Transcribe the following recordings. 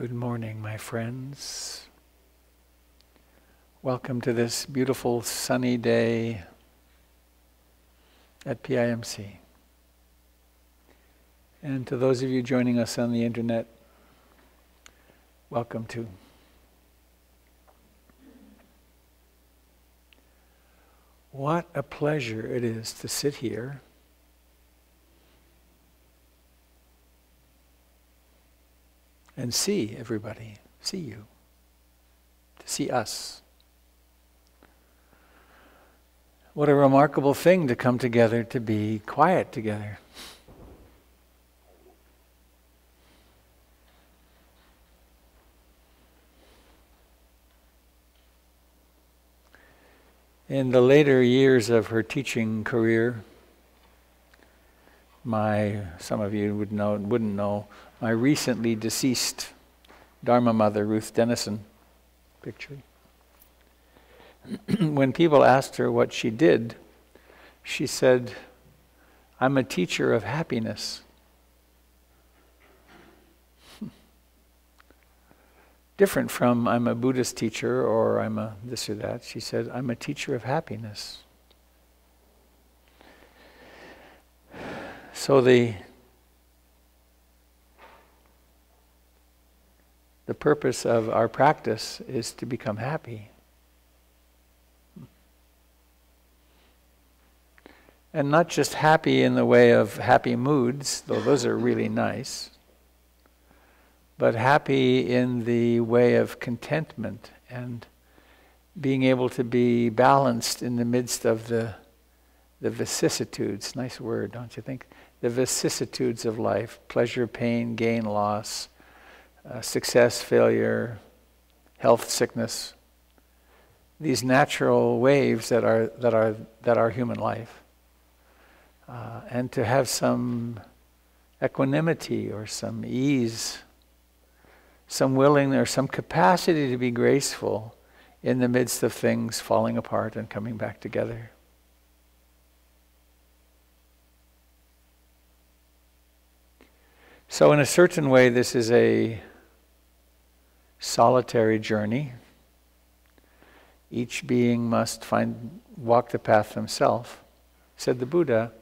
Good morning, my friends. Welcome to this beautiful sunny day at PIMC. And to those of you joining us on the internet, welcome too. What a pleasure it is to sit here and see everybody, see you, to see us. What a remarkable thing to come together to be quiet together. In the later years of her teaching career, my some of you would know wouldn't know my recently deceased Dharma mother Ruth Denison picture. when people asked her what she did, she said, "I'm a teacher of happiness." Different from I'm a Buddhist teacher or I'm a this or that. She said, I'm a teacher of happiness. So the the purpose of our practice is to become happy. And not just happy in the way of happy moods, though those are really nice, but happy in the way of contentment and being able to be balanced in the midst of the, the vicissitudes. Nice word, don't you think? the vicissitudes of life pleasure, pain, gain, loss, uh, success, failure, health, sickness. These natural waves that are, that are, that are human life. Uh, and to have some equanimity or some ease, some willingness or some capacity to be graceful in the midst of things falling apart and coming back together. So, in a certain way, this is a solitary journey. Each being must find walk the path himself, said the Buddha.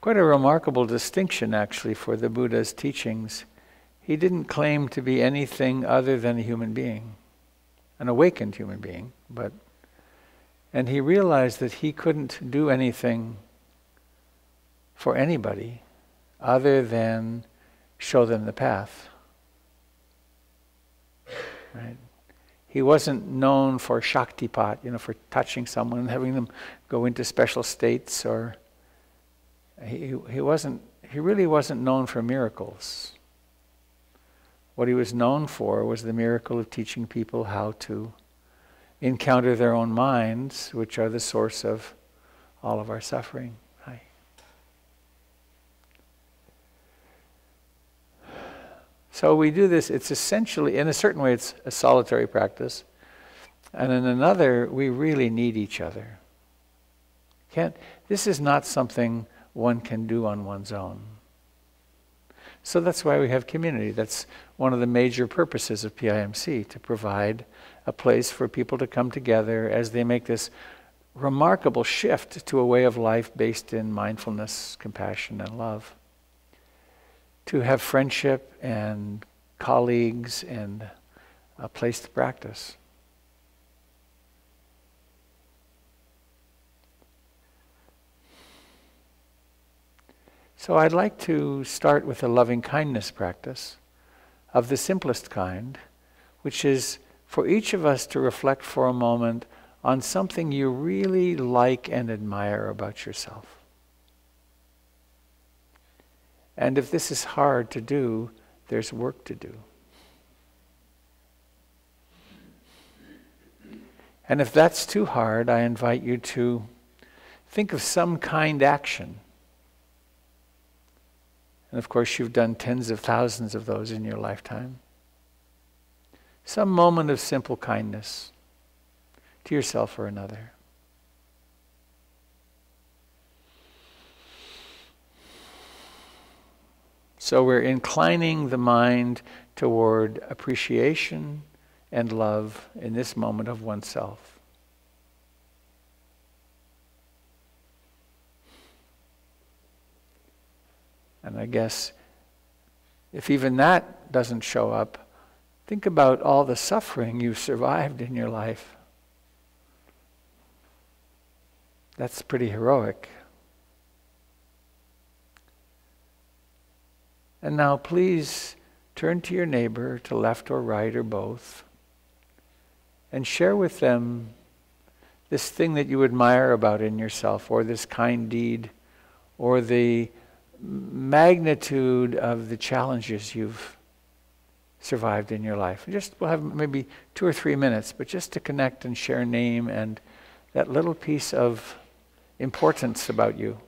Quite a remarkable distinction, actually, for the Buddha's teachings. He didn't claim to be anything other than a human being, an awakened human being, but and he realized that he couldn't do anything for anybody other than show them the path. Right? He wasn't known for shaktipat, you know, for touching someone and having them go into special states or he, he wasn't he really wasn't known for miracles. What he was known for was the miracle of teaching people how to encounter their own minds, which are the source of all of our suffering. So we do this, it's essentially, in a certain way, it's a solitary practice. And in another, we really need each other. Can't, this is not something one can do on one's own. So that's why we have community. That's one of the major purposes of PIMC, to provide a place for people to come together as they make this remarkable shift to a way of life based in mindfulness, compassion, and love to have friendship and colleagues and a place to practice. So I'd like to start with a loving kindness practice of the simplest kind, which is for each of us to reflect for a moment on something you really like and admire about yourself. And if this is hard to do, there's work to do. And if that's too hard, I invite you to think of some kind action. And of course, you've done tens of thousands of those in your lifetime. Some moment of simple kindness to yourself or another. So we're inclining the mind toward appreciation and love in this moment of oneself. And I guess if even that doesn't show up, think about all the suffering you've survived in your life. That's pretty heroic. And now please turn to your neighbor, to left or right or both, and share with them this thing that you admire about in yourself, or this kind deed, or the magnitude of the challenges you've survived in your life. Just we'll have maybe two or three minutes, but just to connect and share name and that little piece of importance about you.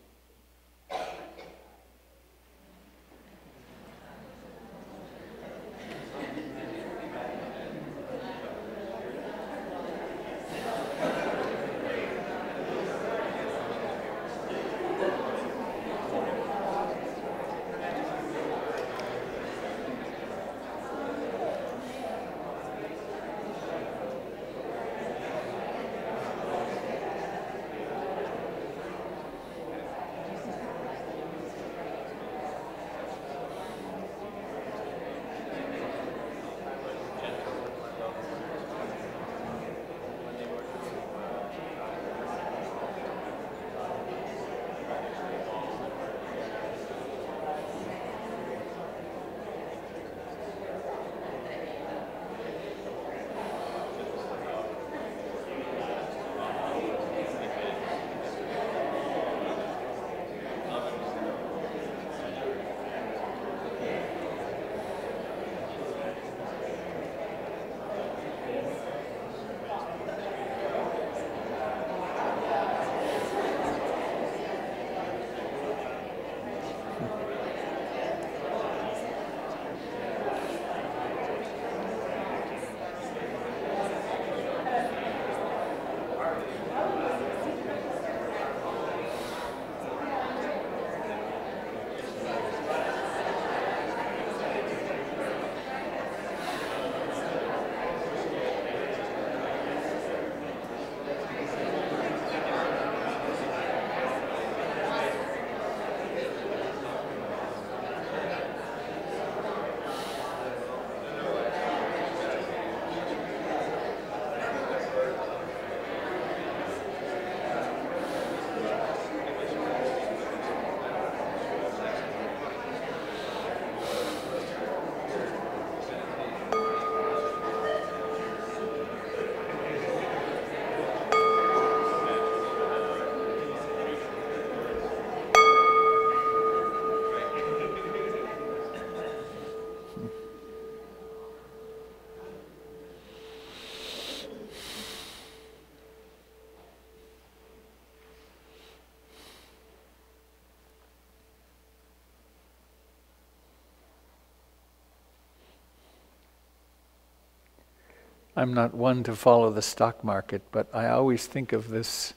I'm not one to follow the stock market, but I always think of this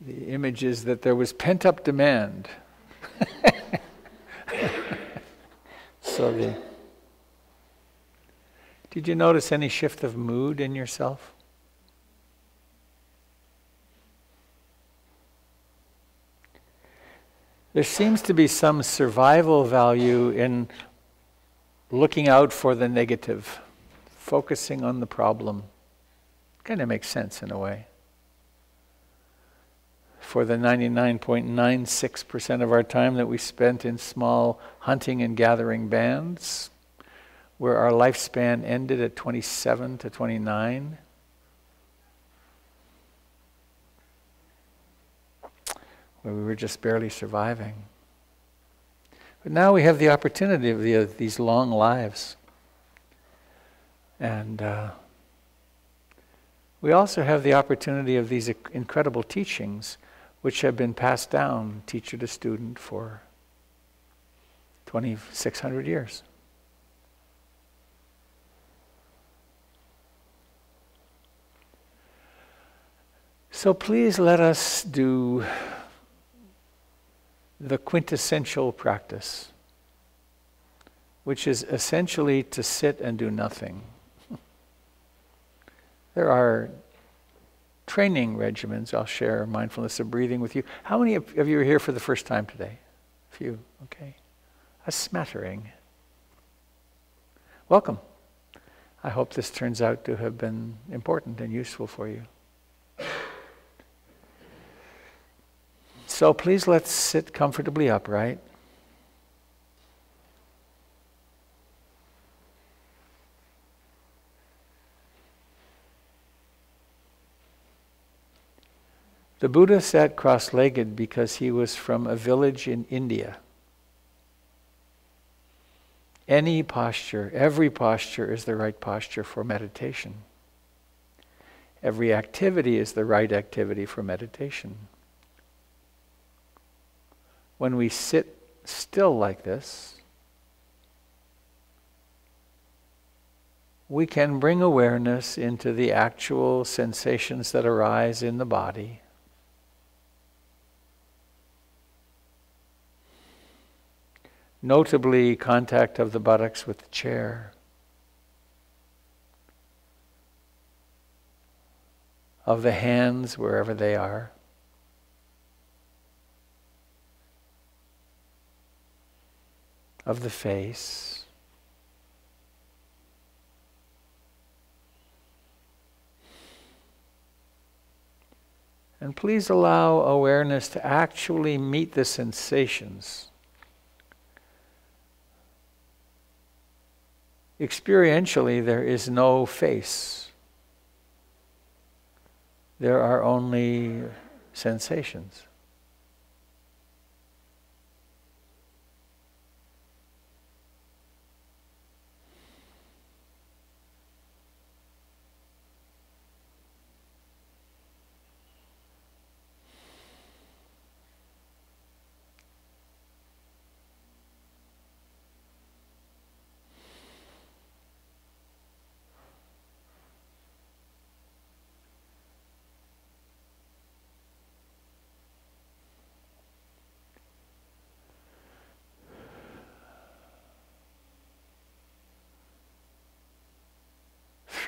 the image is that there was pent up demand. so the Did you notice any shift of mood in yourself? There seems to be some survival value in looking out for the negative focusing on the problem kind of makes sense in a way. For the 99.96% of our time that we spent in small hunting and gathering bands, where our lifespan ended at 27 to 29, where we were just barely surviving. But now we have the opportunity of, the, of these long lives. And uh, we also have the opportunity of these incredible teachings, which have been passed down teacher to student for 2,600 years. So please let us do the quintessential practice which is essentially to sit and do nothing. There are training regimens. I'll share mindfulness of breathing with you. How many of you are here for the first time today? A few, okay. A smattering. Welcome. I hope this turns out to have been important and useful for you. So please let's sit comfortably upright. The Buddha sat cross legged because he was from a village in India. Any posture, every posture is the right posture for meditation. Every activity is the right activity for meditation. When we sit still like this, we can bring awareness into the actual sensations that arise in the body notably contact of the buttocks with the chair, of the hands wherever they are. Of the face. And please allow awareness to actually meet the sensations Experientially, there is no face. There are only sensations.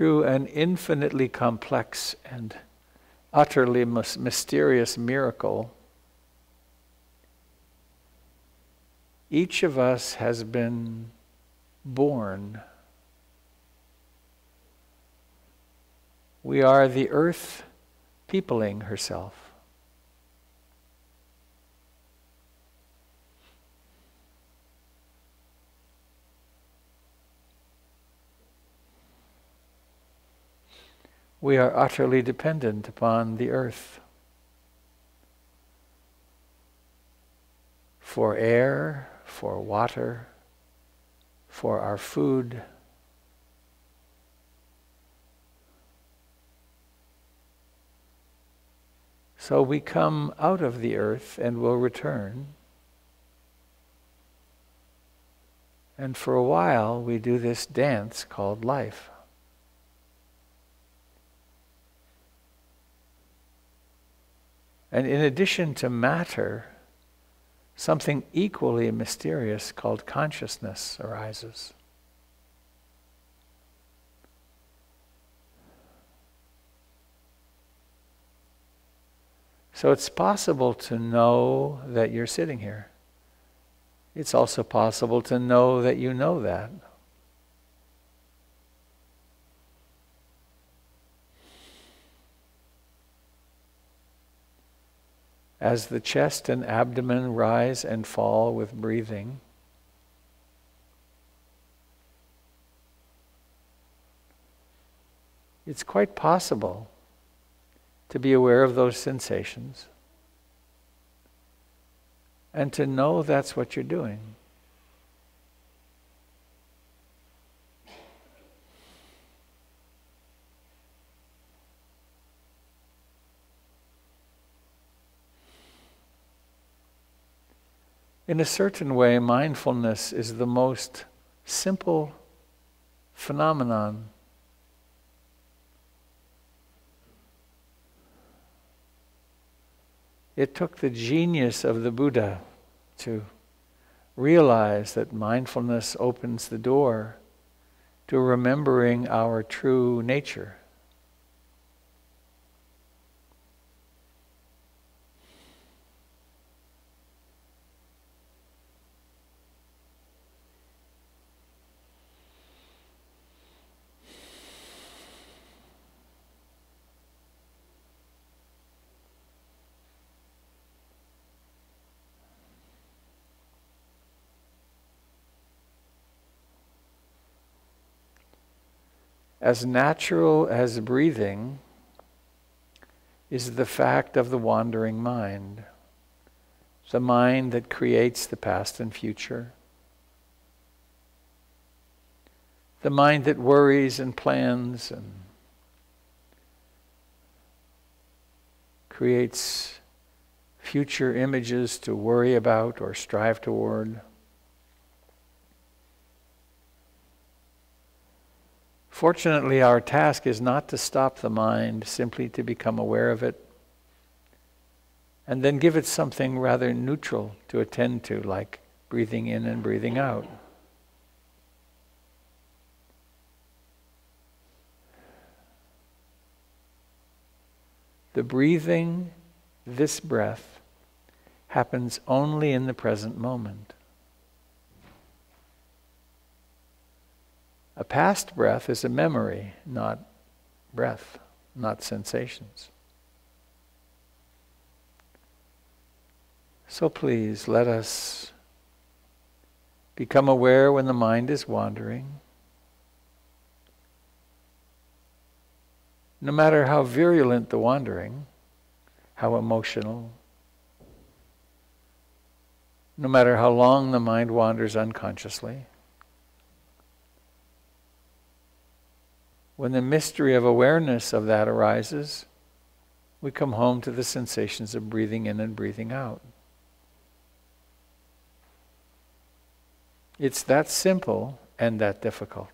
Through an infinitely complex and utterly mysterious miracle, each of us has been born. We are the earth peopling herself. We are utterly dependent upon the earth for air, for water, for our food. So we come out of the earth and will return. And for a while we do this dance called life. And in addition to matter, something equally mysterious called consciousness arises. So it's possible to know that you're sitting here. It's also possible to know that you know that. As the chest and abdomen rise and fall with breathing. It's quite possible to be aware of those sensations and to know that's what you're doing. In a certain way, mindfulness is the most simple phenomenon. It took the genius of the Buddha to realize that mindfulness opens the door to remembering our true nature. As natural as breathing is the fact of the wandering mind, the mind that creates the past and future, the mind that worries and plans and creates future images to worry about or strive toward. Fortunately, our task is not to stop the mind, simply to become aware of it, and then give it something rather neutral to attend to, like breathing in and breathing out. The breathing, this breath, happens only in the present moment. A past breath is a memory, not breath, not sensations. So please let us become aware when the mind is wandering. No matter how virulent the wandering, how emotional, no matter how long the mind wanders unconsciously. When the mystery of awareness of that arises, we come home to the sensations of breathing in and breathing out. It's that simple and that difficult.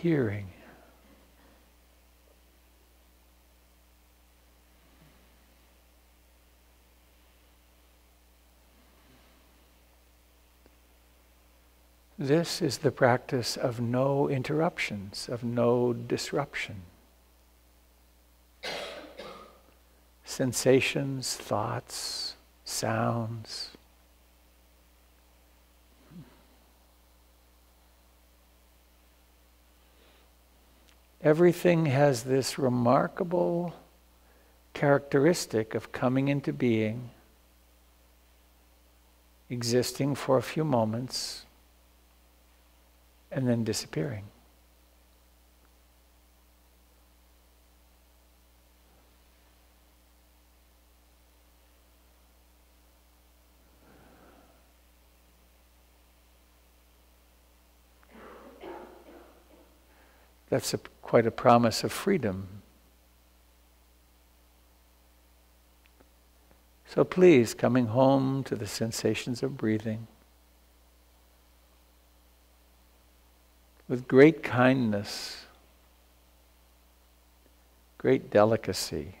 Hearing. This is the practice of no interruptions, of no disruption. Sensations, thoughts, sounds. Everything has this remarkable characteristic of coming into being, existing for a few moments, and then disappearing. That's a, quite a promise of freedom. So please, coming home to the sensations of breathing, with great kindness, great delicacy.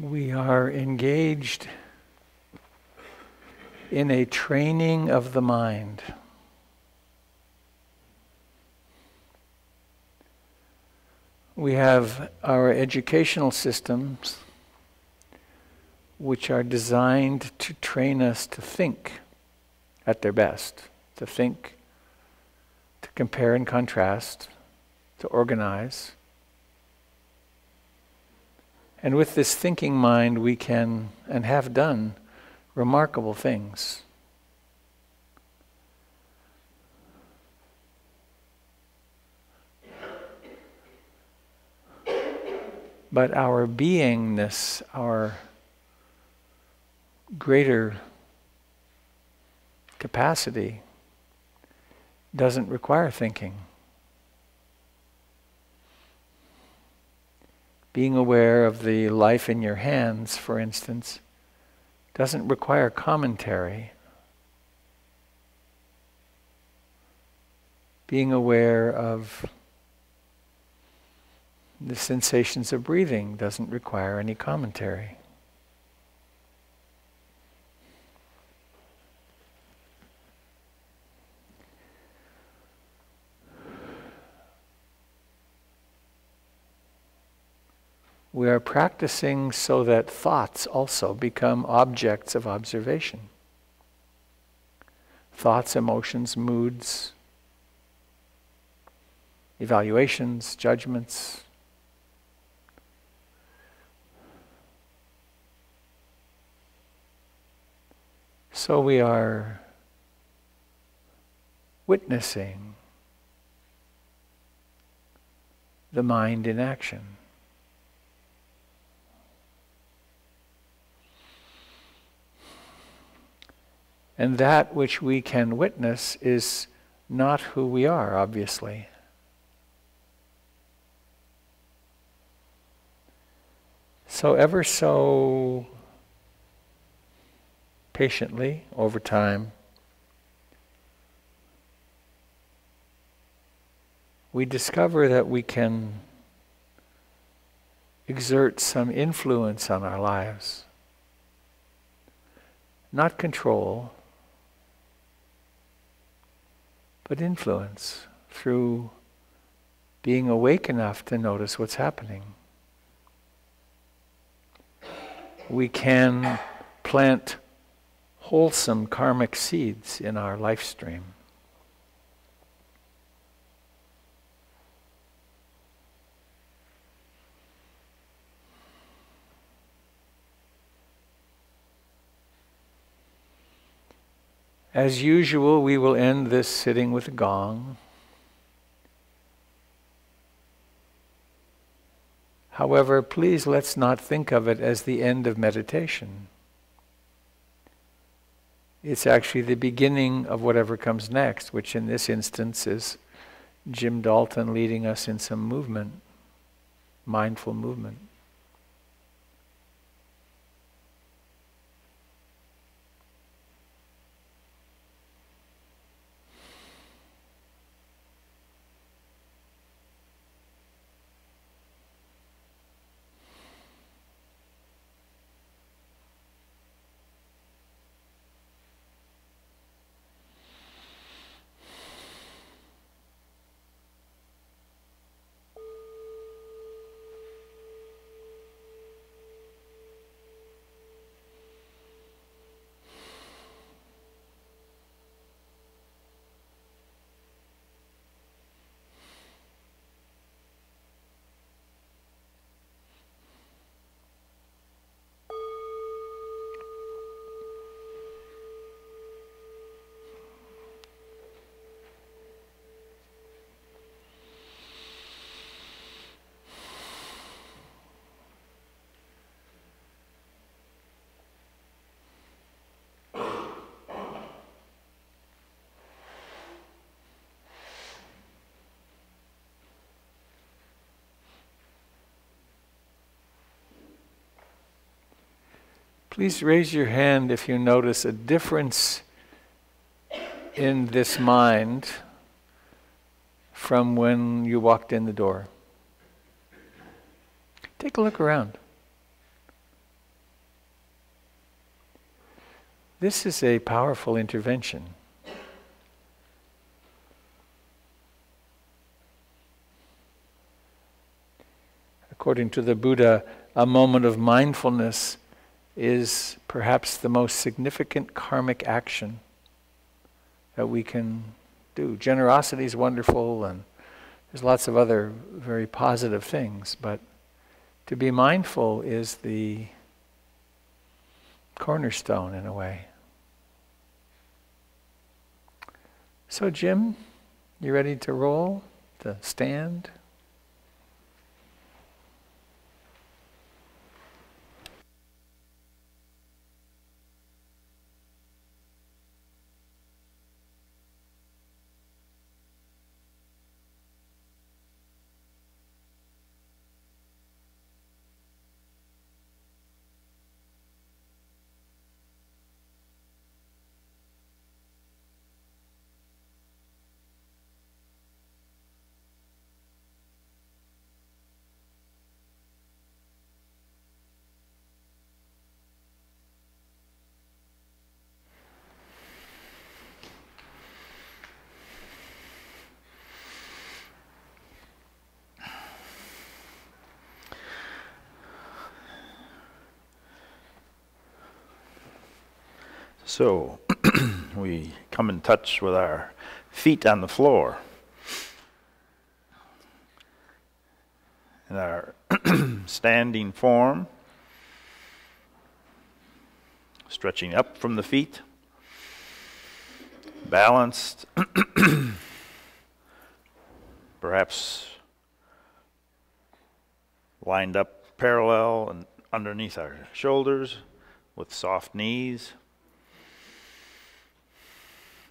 We are engaged in a training of the mind. We have our educational systems which are designed to train us to think at their best, to think, to compare and contrast, to organize. And with this thinking mind, we can and have done remarkable things. But our beingness, our greater capacity, doesn't require thinking. Being aware of the life in your hands, for instance, doesn't require commentary. Being aware of the sensations of breathing doesn't require any commentary. We are practicing so that thoughts also become objects of observation. Thoughts, emotions, moods, evaluations, judgments. So we are witnessing the mind in action. And that which we can witness is not who we are, obviously. So, ever so patiently over time, we discover that we can exert some influence on our lives. Not control, but influence through being awake enough to notice what's happening. We can plant wholesome karmic seeds in our life stream. As usual, we will end this sitting with a gong. However, please let's not think of it as the end of meditation. It's actually the beginning of whatever comes next, which in this instance is Jim Dalton leading us in some movement, mindful movement. Please raise your hand if you notice a difference in this mind from when you walked in the door. Take a look around. This is a powerful intervention. According to the Buddha, a moment of mindfulness is perhaps the most significant karmic action that we can do. Generosity is wonderful, and there's lots of other very positive things, but to be mindful is the cornerstone in a way. So, Jim, you ready to roll, to stand? So we come in touch with our feet on the floor. In our standing form, stretching up from the feet, balanced, perhaps lined up parallel and underneath our shoulders with soft knees.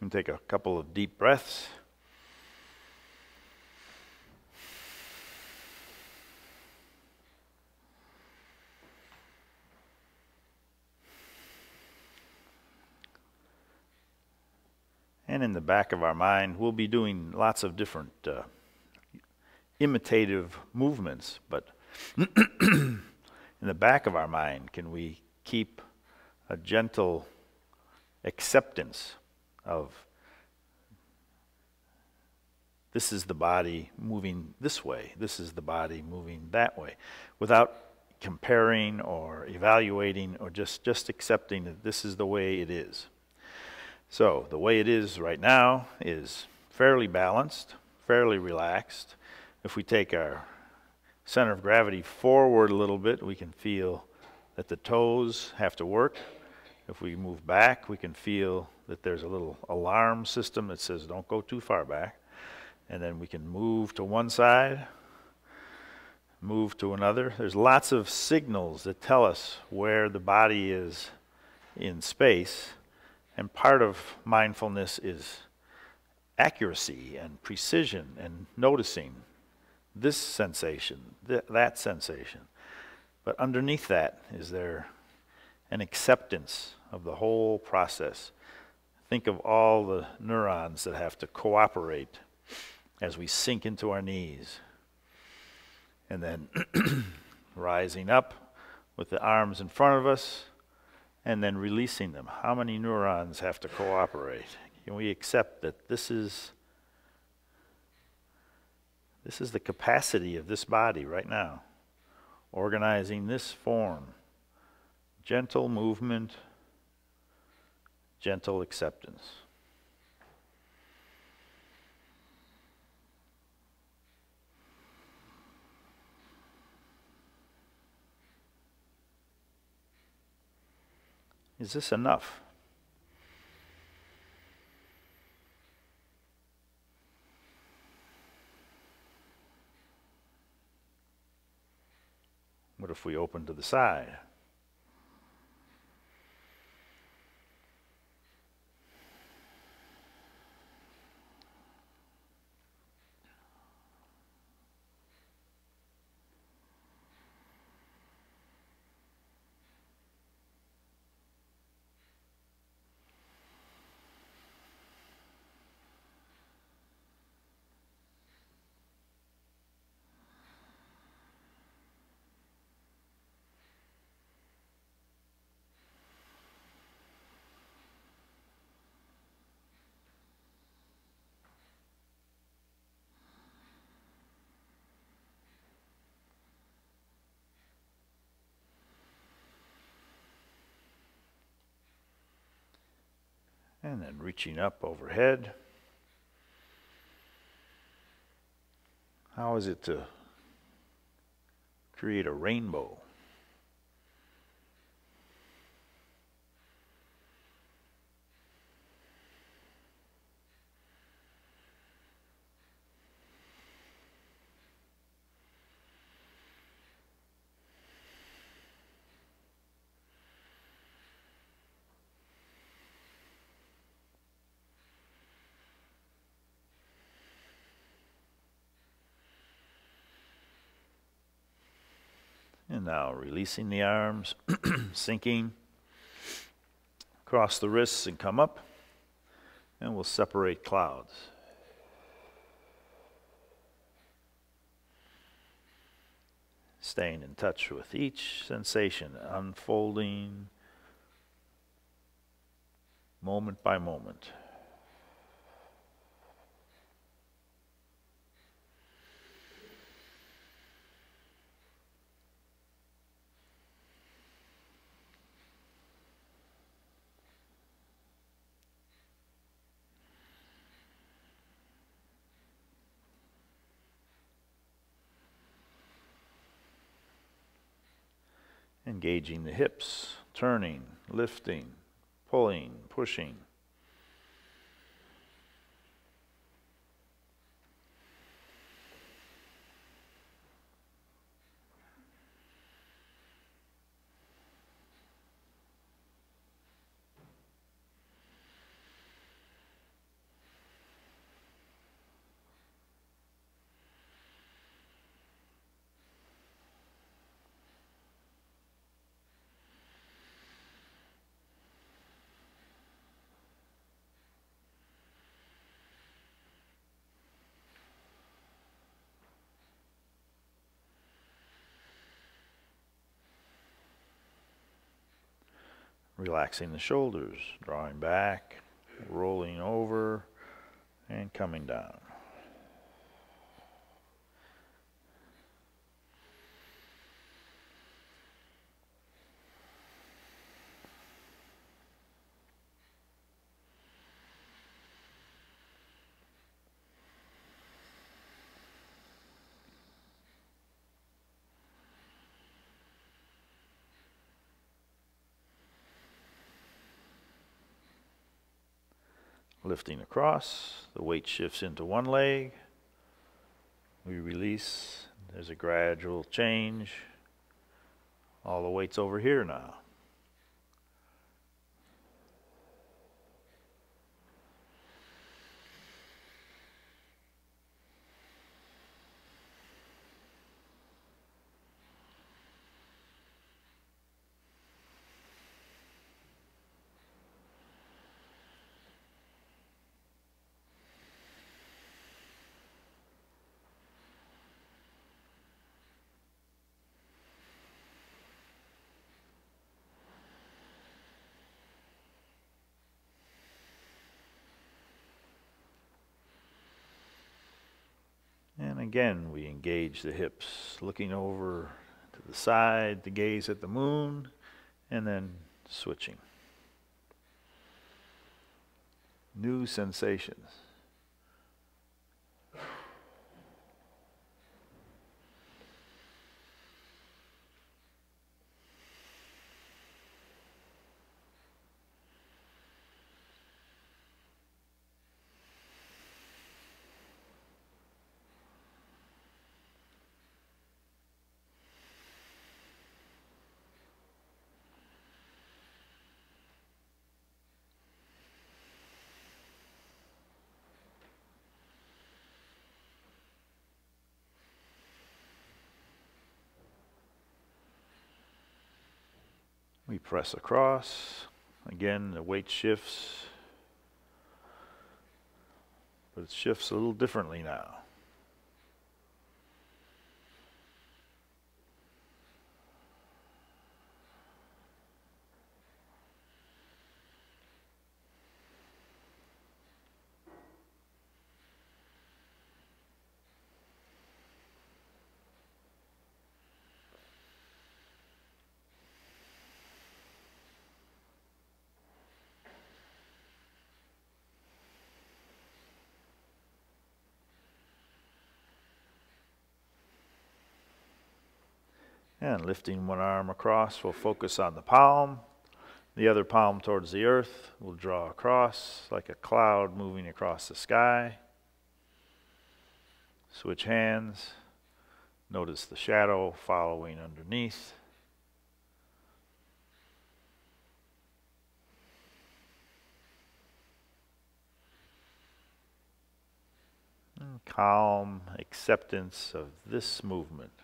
And take a couple of deep breaths. And in the back of our mind, we'll be doing lots of different uh, imitative movements, but in the back of our mind, can we keep a gentle acceptance of this is the body moving this way, this is the body moving that way, without comparing or evaluating or just, just accepting that this is the way it is. So, the way it is right now is fairly balanced, fairly relaxed. If we take our center of gravity forward a little bit, we can feel that the toes have to work. If we move back, we can feel that there's a little alarm system that says don't go too far back. And then we can move to one side, move to another. There's lots of signals that tell us where the body is in space. And part of mindfulness is accuracy and precision and noticing this sensation, th- that sensation. But underneath that, is there an acceptance of the whole process? Think of all the neurons that have to cooperate as we sink into our knees. And then rising up with the arms in front of us and then releasing them. How many neurons have to cooperate? Can we accept that this is this is the capacity of this body right now, organizing this form, gentle movement gentle acceptance. Is this enough? What if we open to the side? And then reaching up overhead. How is it to create a rainbow? Now releasing the arms, sinking across the wrists and come up. And we'll separate clouds. Staying in touch with each sensation, unfolding moment by moment. Engaging the hips, turning, lifting, pulling, pushing. Relaxing the shoulders, drawing back, rolling over, and coming down. Lifting across. The weight shifts into one leg. We release. There's a gradual change. All the weight's over here now. And again, we engage the hips, looking over to the side to gaze at the moon, and then switching. New sensations. Press across. Again, the weight shifts, but it shifts a little differently now. And lifting one arm across, we'll focus on the palm. The other palm towards the earth. We'll draw across like a cloud moving across the sky. Switch hands. Notice the shadow following underneath. calm acceptance of this movement.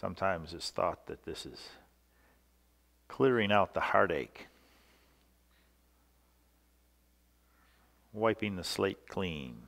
Sometimes it's thought that this is clearing out the heartache, wiping the slate clean.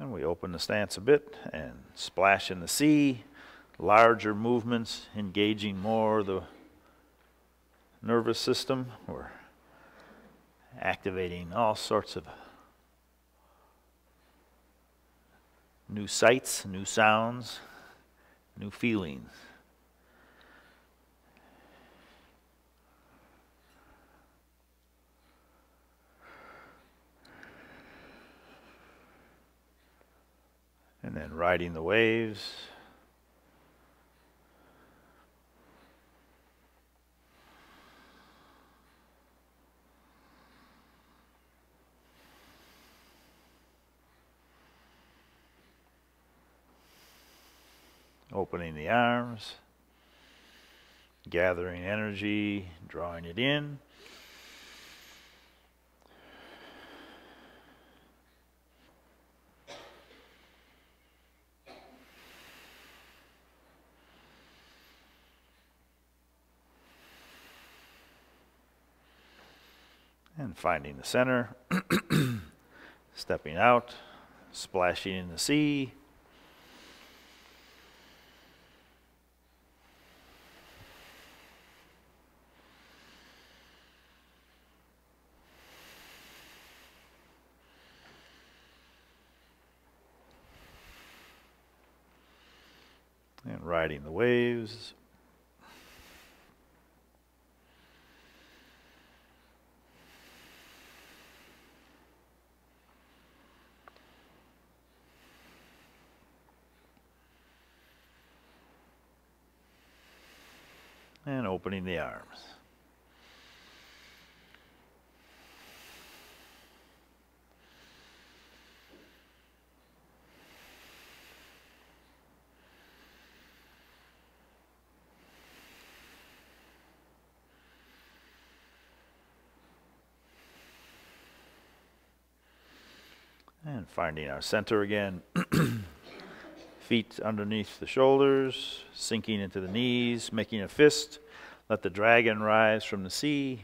And we open the stance a bit and splash in the sea, larger movements, engaging more the nervous system. We're activating all sorts of new sights, new sounds, new feelings. And then riding the waves. Opening the arms, gathering energy, drawing it in. And finding the center, stepping out, splashing in the sea. And riding the waves. And opening the arms. And finding our center again. feet underneath the shoulders, sinking into the knees, making a fist. Let the dragon rise from the sea.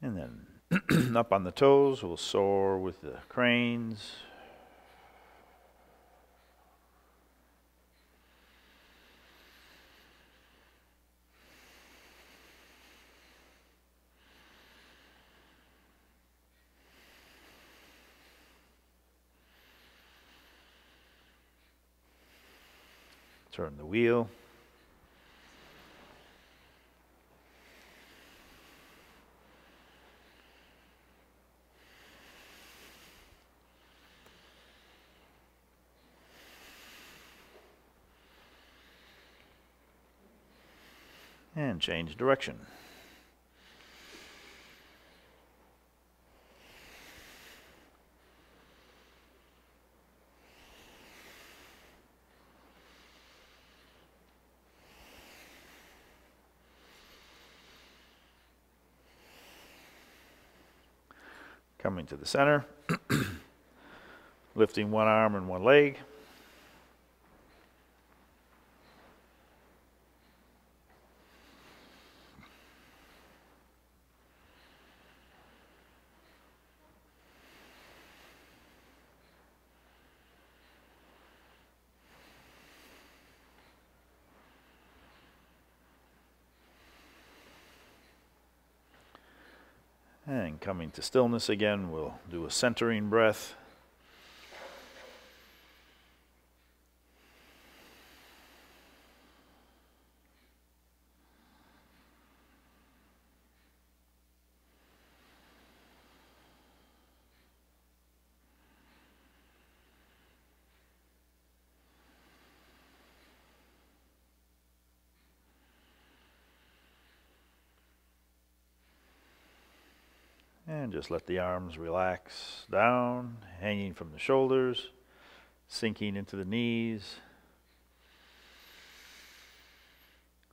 And then up on the toes, we'll soar with the cranes. Turn the wheel. change direction. Coming to the center, lifting one arm and one leg. Coming to stillness again, we'll do a centering breath. And just let the arms relax down, hanging from the shoulders, sinking into the knees.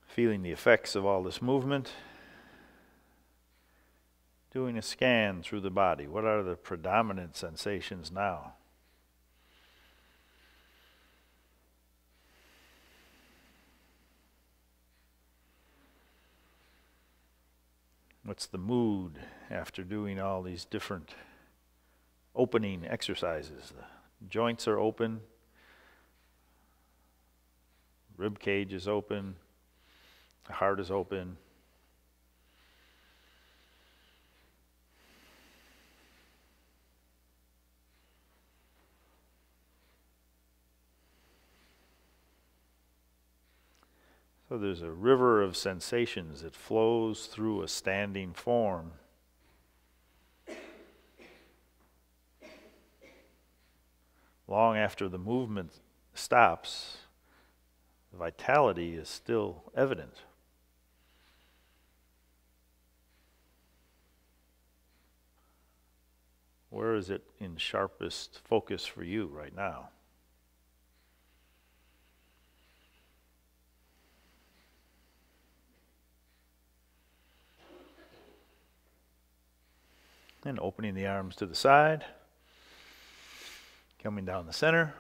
Feeling the effects of all this movement. Doing a scan through the body. What are the predominant sensations now? What's the mood after doing all these different opening exercises? The joints are open, rib cage is open, the heart is open. So there's a river of sensations that flows through a standing form. Long after the movement stops, the vitality is still evident. Where is it in sharpest focus for you right now? And opening the arms to the side, coming down the center.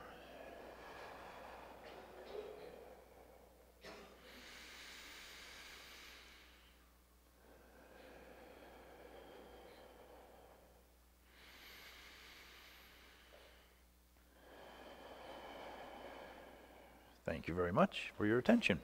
Thank you very much for your attention.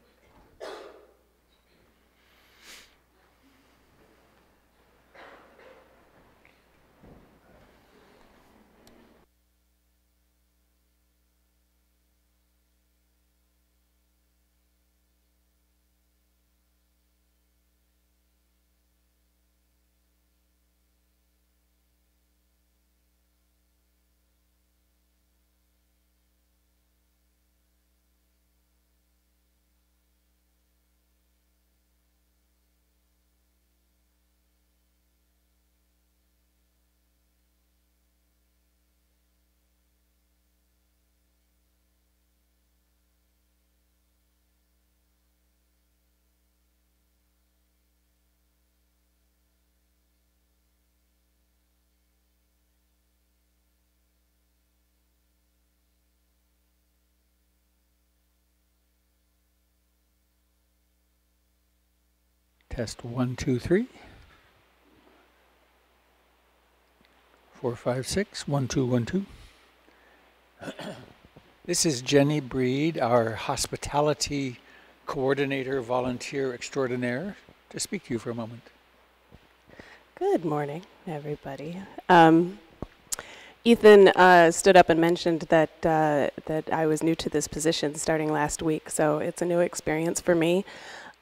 Test one, two, three. Four, five, six. One, two, one, two. this is Jenny Breed, our hospitality coordinator, volunteer extraordinaire, to speak to you for a moment. Good morning, everybody. Um, Ethan uh, stood up and mentioned that uh, that I was new to this position starting last week, so it's a new experience for me.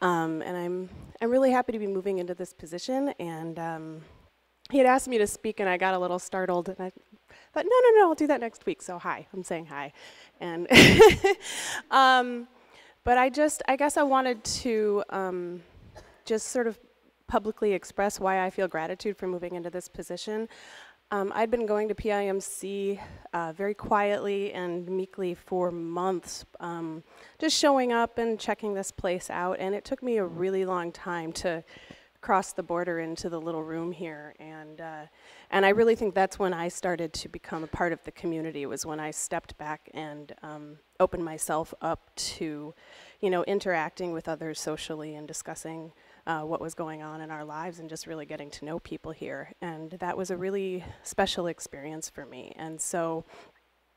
Um, and I'm, I'm really happy to be moving into this position. And um, he had asked me to speak, and I got a little startled. And I thought, no, no, no, I'll do that next week. So hi, I'm saying hi. And um, but I just, I guess I wanted to um, just sort of publicly express why I feel gratitude for moving into this position. Um, I'd been going to PIMC uh, very quietly and meekly for months, um, just showing up and checking this place out, and it took me a really long time to cross the border into the little room here, and uh, and I really think that's when I started to become a part of the community. It was when I stepped back and um, opened myself up to, you know, interacting with others socially and discussing uh, what was going on in our lives and just really getting to know people here. And that was a really special experience for me. And so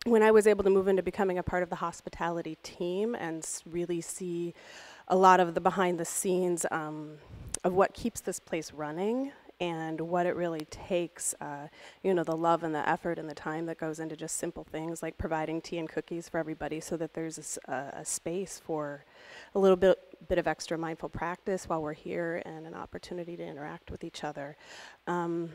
when I was able to move into becoming a part of the hospitality team and really see a lot of the behind the scenes um, of what keeps this place running and what it really takes, uh, you know, the love and the effort and the time that goes into just simple things like providing tea and cookies for everybody so that there's a, a space for a little bit, bit of extra mindful practice while we're here and an opportunity to interact with each other. Um,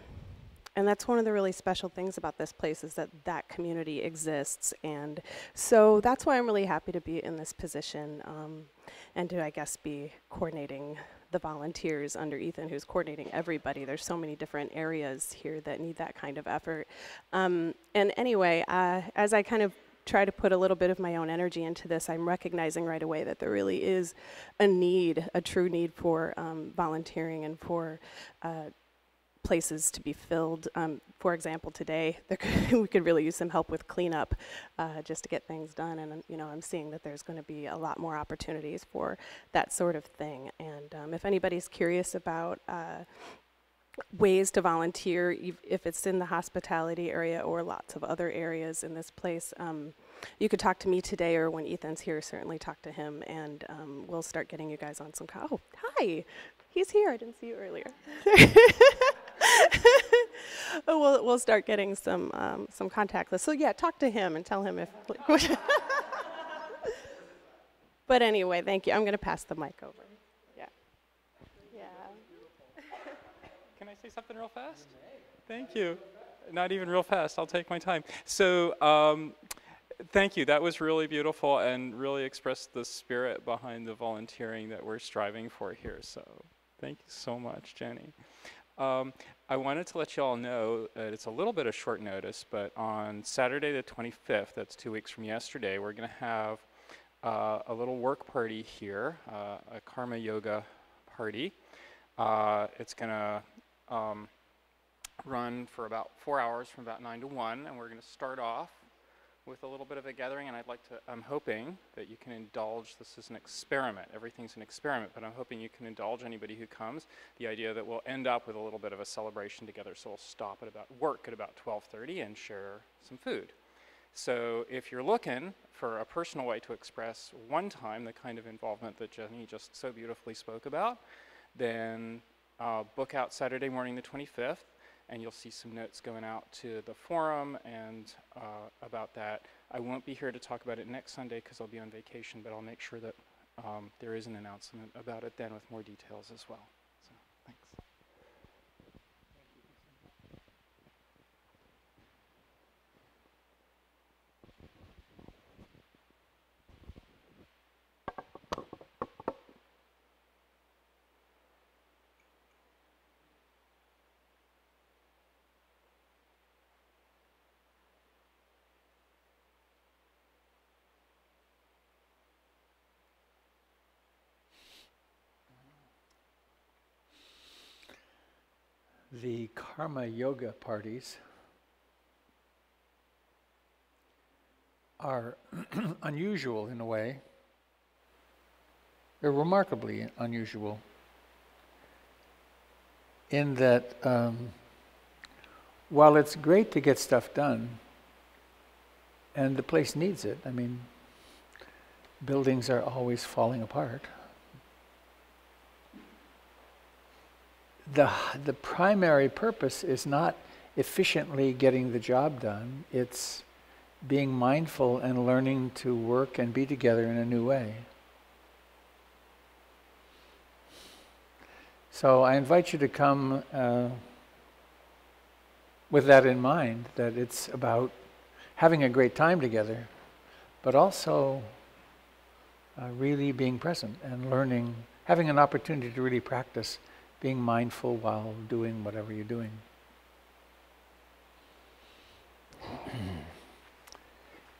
and that's one of the really special things about this place is that that community exists. And so that's why I'm really happy to be in this position um, and to, I guess, be coordinating the volunteers under Ethan, who's coordinating everybody. There's so many different areas here that need that kind of effort. Um, and anyway, uh, as I kind of try to put a little bit of my own energy into this, I'm recognizing right away that there really is a need, a true need for um, volunteering and for uh, places to be filled. Um, for example, today we could really use some help with cleanup uh, just to get things done. And you know, I'm seeing that there's going to be a lot more opportunities for that sort of thing. And um, if anybody's curious about uh, ways to volunteer, if it's in the hospitality area or lots of other areas in this place. Um, you could talk to me today or when Ethan's here, certainly talk to him and um, we'll start getting you guys on some. Co- oh, hi. He's here. I didn't see you earlier. we'll we'll start getting some um, some contact lists. So yeah, talk to him and tell him if. but anyway, thank you. I'm going to pass the mic over. Yeah. Yeah. Can I say something real fast? Thank you. Not even real fast. I'll take my time. So. Um, thank you. That was really beautiful and really expressed the spirit behind the volunteering that we're striving for here. So thank you so much, Jenny. Um, I wanted to let you all know that it's a little bit of short notice, but on Saturday the 25th, that's two weeks from yesterday, we're going to have uh, a little work party here, uh, a karma yoga party. Uh, it's going to um, run for about four hours from about 9 to 1, and we're going to start off with a little bit of a gathering, and I'd like to, I'm hoping that you can indulge, this is an experiment, everything's an experiment, but I'm hoping you can indulge anybody who comes, the idea that we'll end up with a little bit of a celebration together, so we'll stop at about, work at about 12.30 and share some food. So if you're looking for a personal way to express one time the kind of involvement that Jenny just so beautifully spoke about, then uh, book out Saturday morning the 25th and you'll see some notes going out to the forum and uh, about that. I won't be here to talk about it next Sunday because I'll be on vacation, but I'll make sure that um, there is an announcement about it then with more details as well. So, thanks. The karma yoga parties are unusual in a way. They're remarkably unusual in that um, while it's great to get stuff done, and the place needs it, I mean, buildings are always falling apart. The, the primary purpose is not efficiently getting the job done, it's being mindful and learning to work and be together in a new way. So I invite you to come uh, with that in mind, that it's about having a great time together, but also uh, really being present and learning, having an opportunity to really practice being mindful while doing whatever you're doing.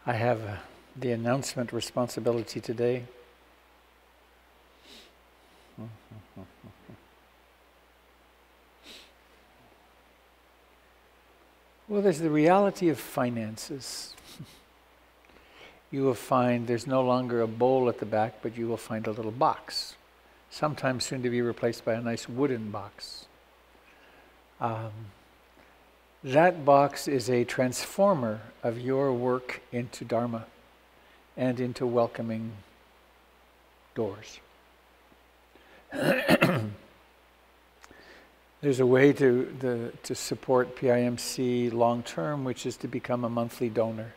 I have uh, the announcement responsibility today. Well, there's the reality of finances. you will find there's no longer a bowl at the back, but you will find a little box sometimes soon to be replaced by a nice wooden box. Um, that box is a transformer of your work into Dharma and into welcoming doors. There's a way to, the, to support PIMC long term, which is to become a monthly donor.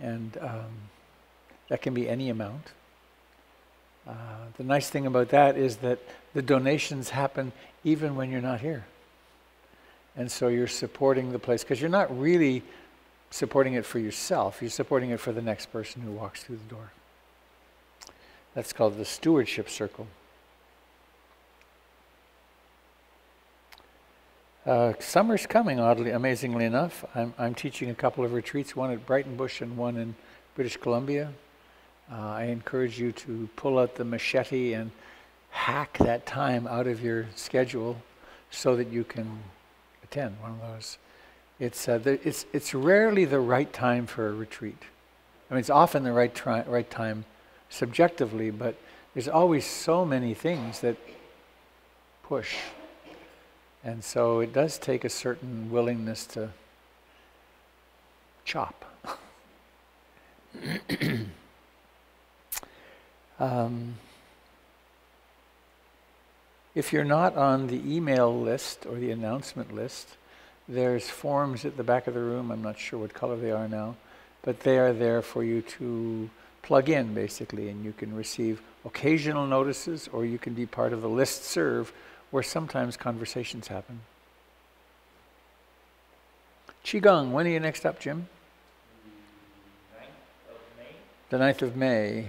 And um, that can be any amount. Uh, the nice thing about that is that the donations happen even when you're not here. And so you're supporting the place because you're not really supporting it for yourself, you're supporting it for the next person who walks through the door. That's called the stewardship circle. Uh, summer's coming, oddly, amazingly enough. I'm, I'm teaching a couple of retreats, one at Breitenbush and one in British Columbia. Uh, I encourage you to pull out the machete and hack that time out of your schedule so that you can attend one of those. It's, uh, the, it's, it's rarely the right time for a retreat. I mean, it's often the right, tri- right time subjectively, but there's always so many things that push. And so it does take a certain willingness to chop. um, if you're not on the email list or the announcement list, there's forms at the back of the room. I'm not sure what color they are now, but they are there for you to plug in basically, and you can receive occasional notices or you can be part of the list serve where sometimes conversations happen. Qigong, when are you next up, Jim? The 9th of May.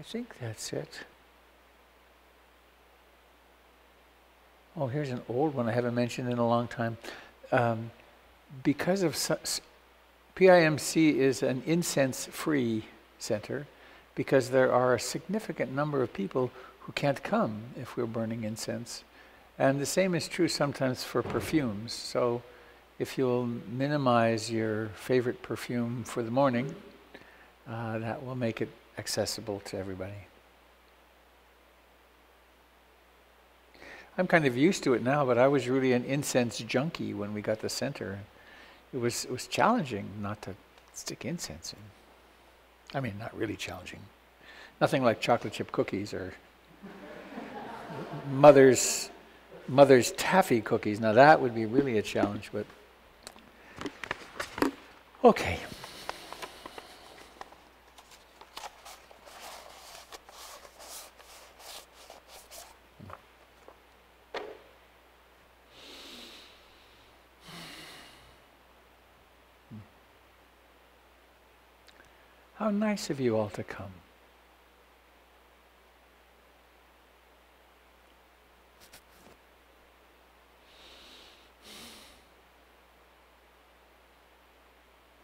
I think that's it. Oh, here's an old one I haven't mentioned in a long time. Um, because of PIMC is an incense-free center, because there are a significant number of people who can't come if we're burning incense. And the same is true sometimes for perfumes. So if you'll minimize your favorite perfume for the morning, uh, that will make it accessible to everybody. I'm kind of used to it now, but I was really an incense junkie when we got the center. It was, it was challenging not to stick incense in. I mean, not really challenging. Nothing like chocolate chip cookies or mother's mother's taffy cookies. Now that would be really a challenge, but okay. How nice of you all to come.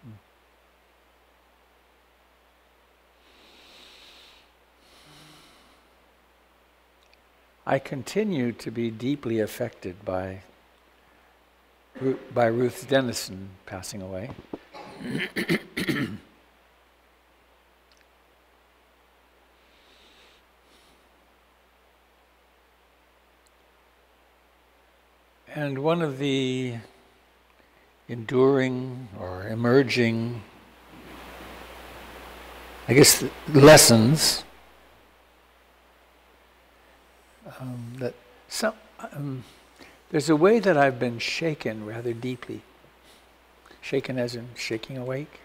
Hmm. I continue to be deeply affected by, by Ruth Denison passing away. And one of the enduring or emerging, I guess, lessons um, that some, um, there's a way that I've been shaken rather deeply. Shaken as in shaking awake.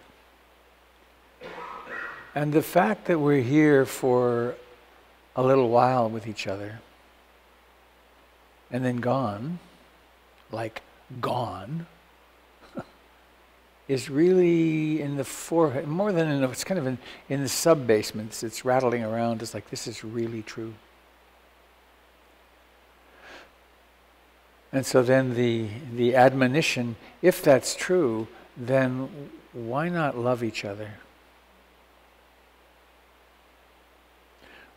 And the fact that we're here for a little while with each other and then gone, like gone, is really in the forehead, more than in the, it's kind of in, in the sub basements, it's rattling around. It's like, this is really true. And so then the, the admonition, if that's true, then why not love each other?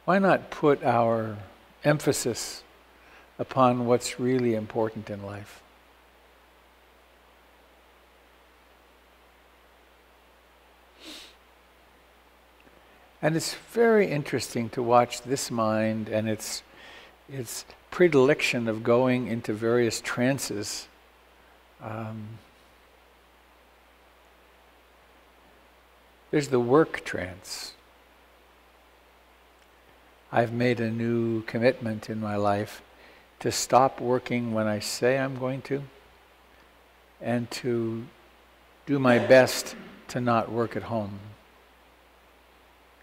Why not put our emphasis upon what's really important in life. And it's very interesting to watch this mind and its, its predilection of going into various trances. Um, there's the work trance. I've made a new commitment in my life to stop working when I say I'm going to and to do my best to not work at home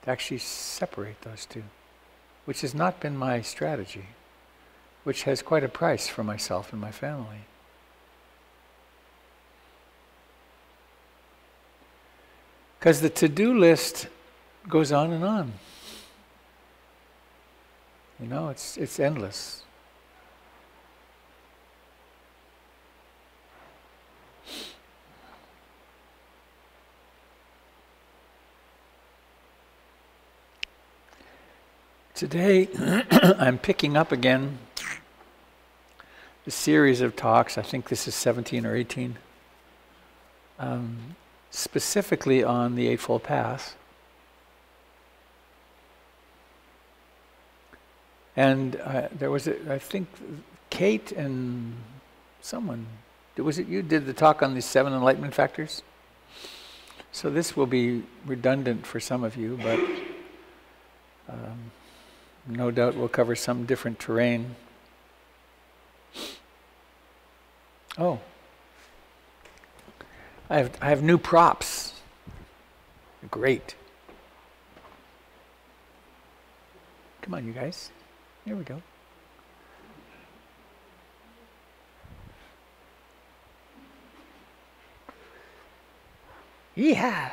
to actually separate those two, which has not been my strategy, which has quite a price for myself and my family. Because the to do list goes on and on. You know, it's, it's endless. Today, I'm picking up again the series of talks. I think this is 17 or 18, um, specifically on the Eightfold Path. And uh, there was, a, I think, Kate and someone, was it you did the talk on the seven enlightenment factors? So this will be redundant for some of you, but. Um, no doubt we'll cover some different terrain. Oh. I have, I have new props. Great. Come on, you guys. Here we go. Yeah.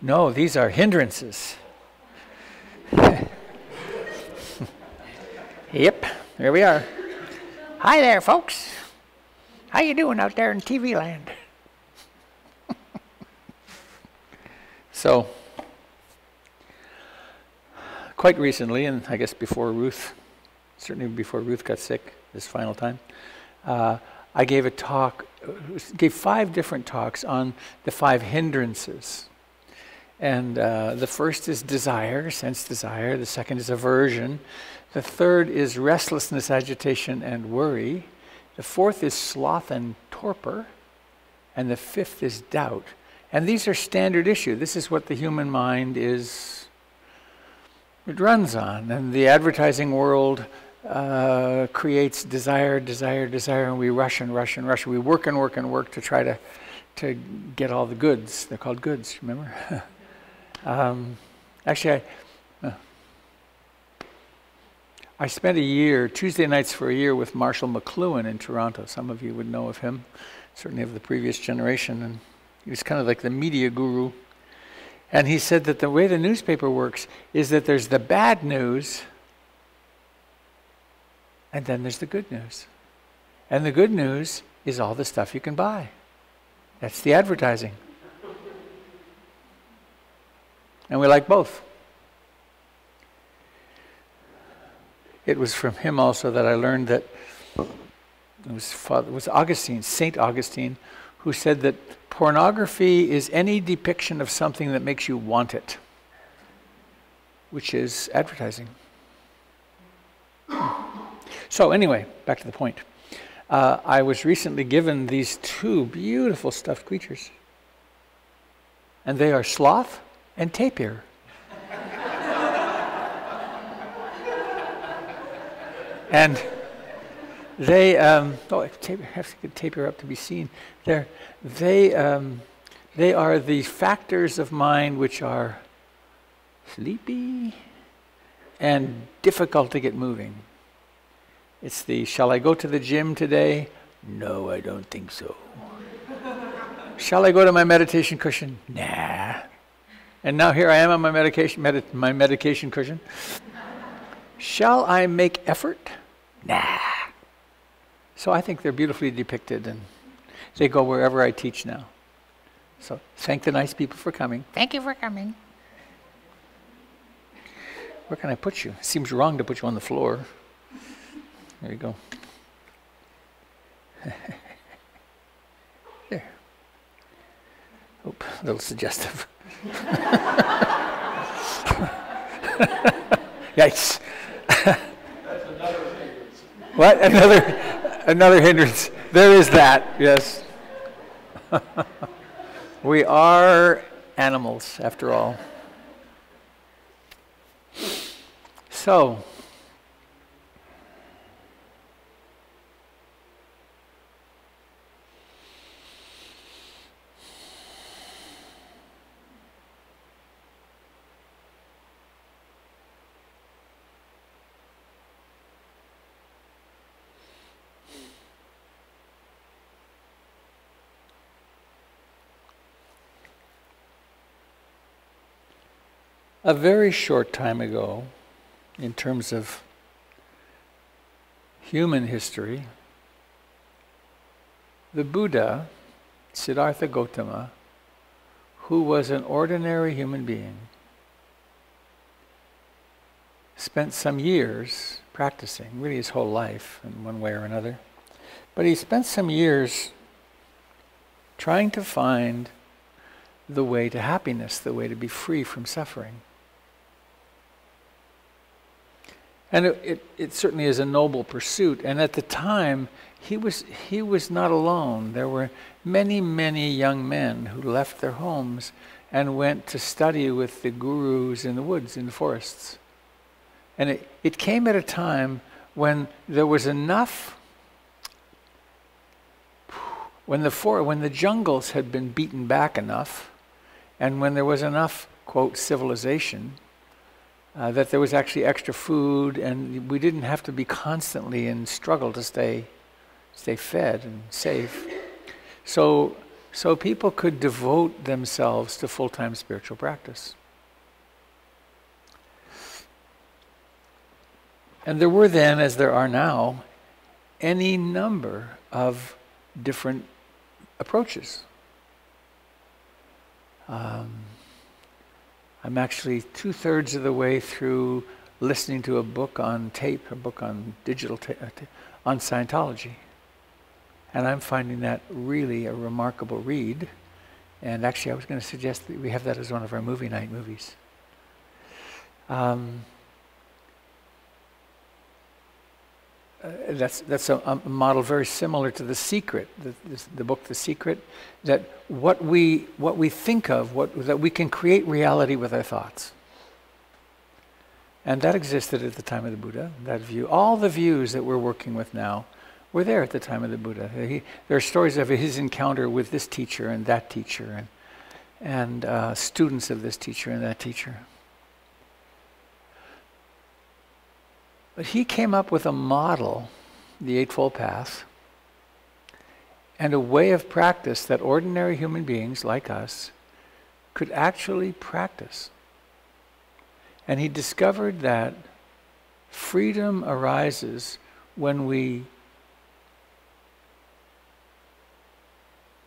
No, these are hindrances. yep, there we are. Hi there, folks. How you doing out there in TV land? so, quite recently, and I guess before Ruth, certainly before Ruth got sick this final time, uh, I gave a talk, gave five different talks on the five hindrances and uh, the first is desire, sense desire. The second is aversion. The third is restlessness, agitation, and worry. The fourth is sloth and torpor. And the fifth is doubt. And these are standard issue. This is what the human mind is, it runs on. And the advertising world uh, creates desire, desire, desire, and we rush and rush and rush. We work and work and work to try to, to get all the goods. They're called goods, remember? Um, actually, I, uh, I spent a year, Tuesday nights for a year, with Marshall McLuhan in Toronto. Some of you would know of him, certainly of the previous generation. And he was kind of like the media guru. And he said that the way the newspaper works is that there's the bad news, and then there's the good news. And the good news is all the stuff you can buy. That's the advertising. And we like both. It was from him also that I learned that it was, Father, it was Augustine, St. Augustine, who said that pornography is any depiction of something that makes you want it, which is advertising. So, anyway, back to the point. Uh, I was recently given these two beautiful stuffed creatures, and they are sloth and tapir. and they, um, oh, tape, have to get tapir up to be seen. They're, they, um, they are the factors of mind which are sleepy and difficult to get moving. It's the, shall I go to the gym today? No, I don't think so. shall I go to my meditation cushion? Nah. And now here I am on my medication, med- my medication cushion. Shall I make effort? Nah. So I think they're beautifully depicted, and they go wherever I teach now. So thank the nice people for coming. Thank you for coming. Where can I put you? It seems wrong to put you on the floor. There you go. there. Oop, a little suggestive. Yikes. what? Another another hindrance. There is that, yes. we are animals, after all. So, a very short time ago, in terms of human history, the Buddha, Siddhartha Gautama, who was an ordinary human being, spent some years practicing, really his whole life in one way or another, but he spent some years trying to find the way to happiness, the way to be free from suffering. And it, it, it, certainly is a noble pursuit. And at the time, he was, he was not alone. There were many, many young men who left their homes and went to study with the gurus in the woods, in the forests. And it, it came at a time when there was enough, when the, for, when the jungles had been beaten back enough, and when there was enough, quote, civilization uh, that there was actually extra food, and we didn't have to be constantly in struggle to stay, stay fed and safe. So, so people could devote themselves to full-time spiritual practice. And there were then, as there are now, any number of different approaches. Um, I'm actually two thirds of the way through listening to a book on tape, a book on digital ta- uh, on Scientology. And I'm finding that really a remarkable read. And actually, I was going to suggest that we have that as one of our movie night movies. Um, uh, that's that's a, a, model very similar to the Secret, the, the, book The Secret. That what we what we think of, what that we can create reality with our thoughts. And that existed at the time of the Buddha. That view, all the views that we're working with now, were there at the time of the Buddha. He, there are stories of his encounter with this teacher and that teacher, and and uh, students of this teacher and that teacher. But he came up with a model, the Eightfold Path, and a way of practice that ordinary human beings like us could actually practice. And he discovered that freedom arises when we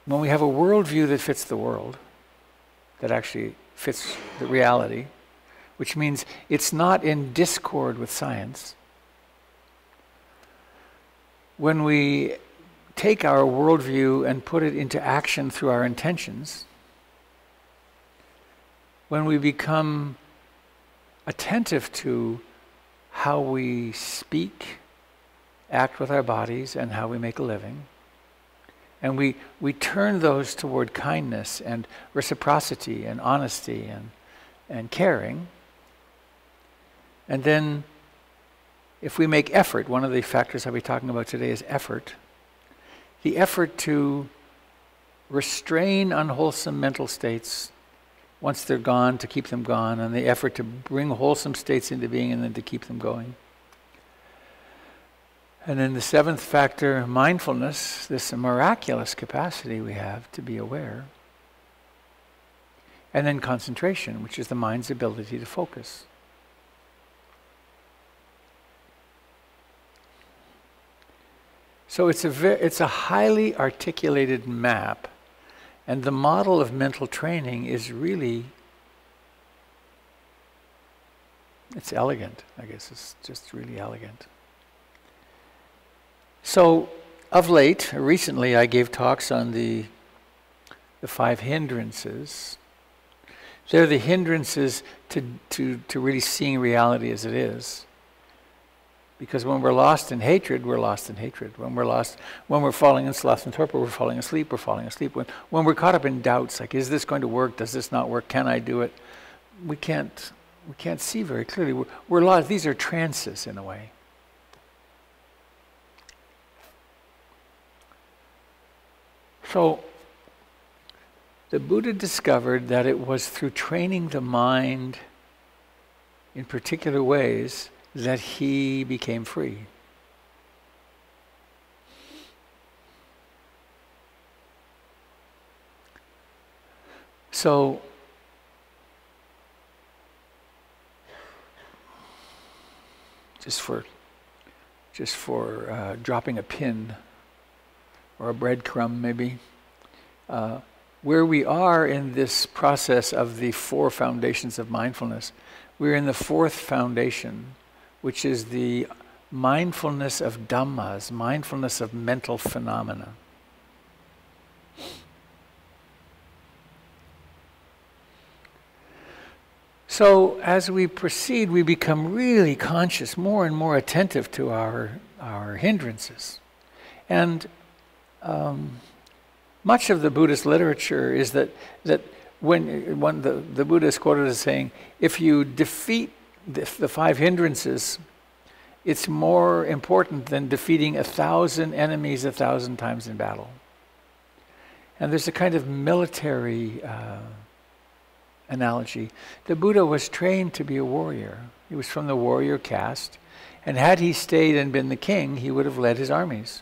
when we have a worldview that fits the world, that actually fits the reality, which means it's not in discord with science when we take our worldview and put it into action through our intentions, when we become attentive to how we speak, act with our bodies, and how we make a living, and we, we turn those toward kindness and reciprocity and honesty and, and caring, and then if we make effort, one of the factors I'll be talking about today is effort. The effort to restrain unwholesome mental states once they're gone, to keep them gone, and the effort to bring wholesome states into being and then to keep them going. And then the seventh factor, mindfulness, this miraculous capacity we have to be aware. And then concentration, which is the mind's ability to focus. So it's a, it's a highly articulated map, and the model of mental training is really it's elegant. I guess it's just really elegant. So, of late, recently, I gave talks on the the five hindrances. They're the hindrances to, to, to really seeing reality as it is. Because when we're lost in hatred, we're lost in hatred. When we're lost, when we're falling in sloth and torpor, we're falling asleep, we're falling asleep. When, when we're caught up in doubts, like, is this going to work? Does this not work? Can I do it? We can't, we can't see very clearly. We're, we're lost. These are trances in a way. So, the Buddha discovered that it was through training the mind in particular ways that he became free. So, just for just for uh, dropping a pin or a breadcrumb, maybe. Uh, where we are in this process of the four foundations of mindfulness, we're in the fourth foundation, which is the mindfulness of dhammas, mindfulness of mental phenomena. So, as we proceed, we become really conscious, more and more attentive to our, our hindrances. And um, much of the Buddhist literature is that, that when, when the, the Buddha is quoted as saying, if you defeat the, the five hindrances, it's more important than defeating a thousand enemies a thousand times in battle. And there's a kind of military uh, analogy. The Buddha was trained to be a warrior. He was from the warrior caste. And had he stayed and been the king, he would have led his armies.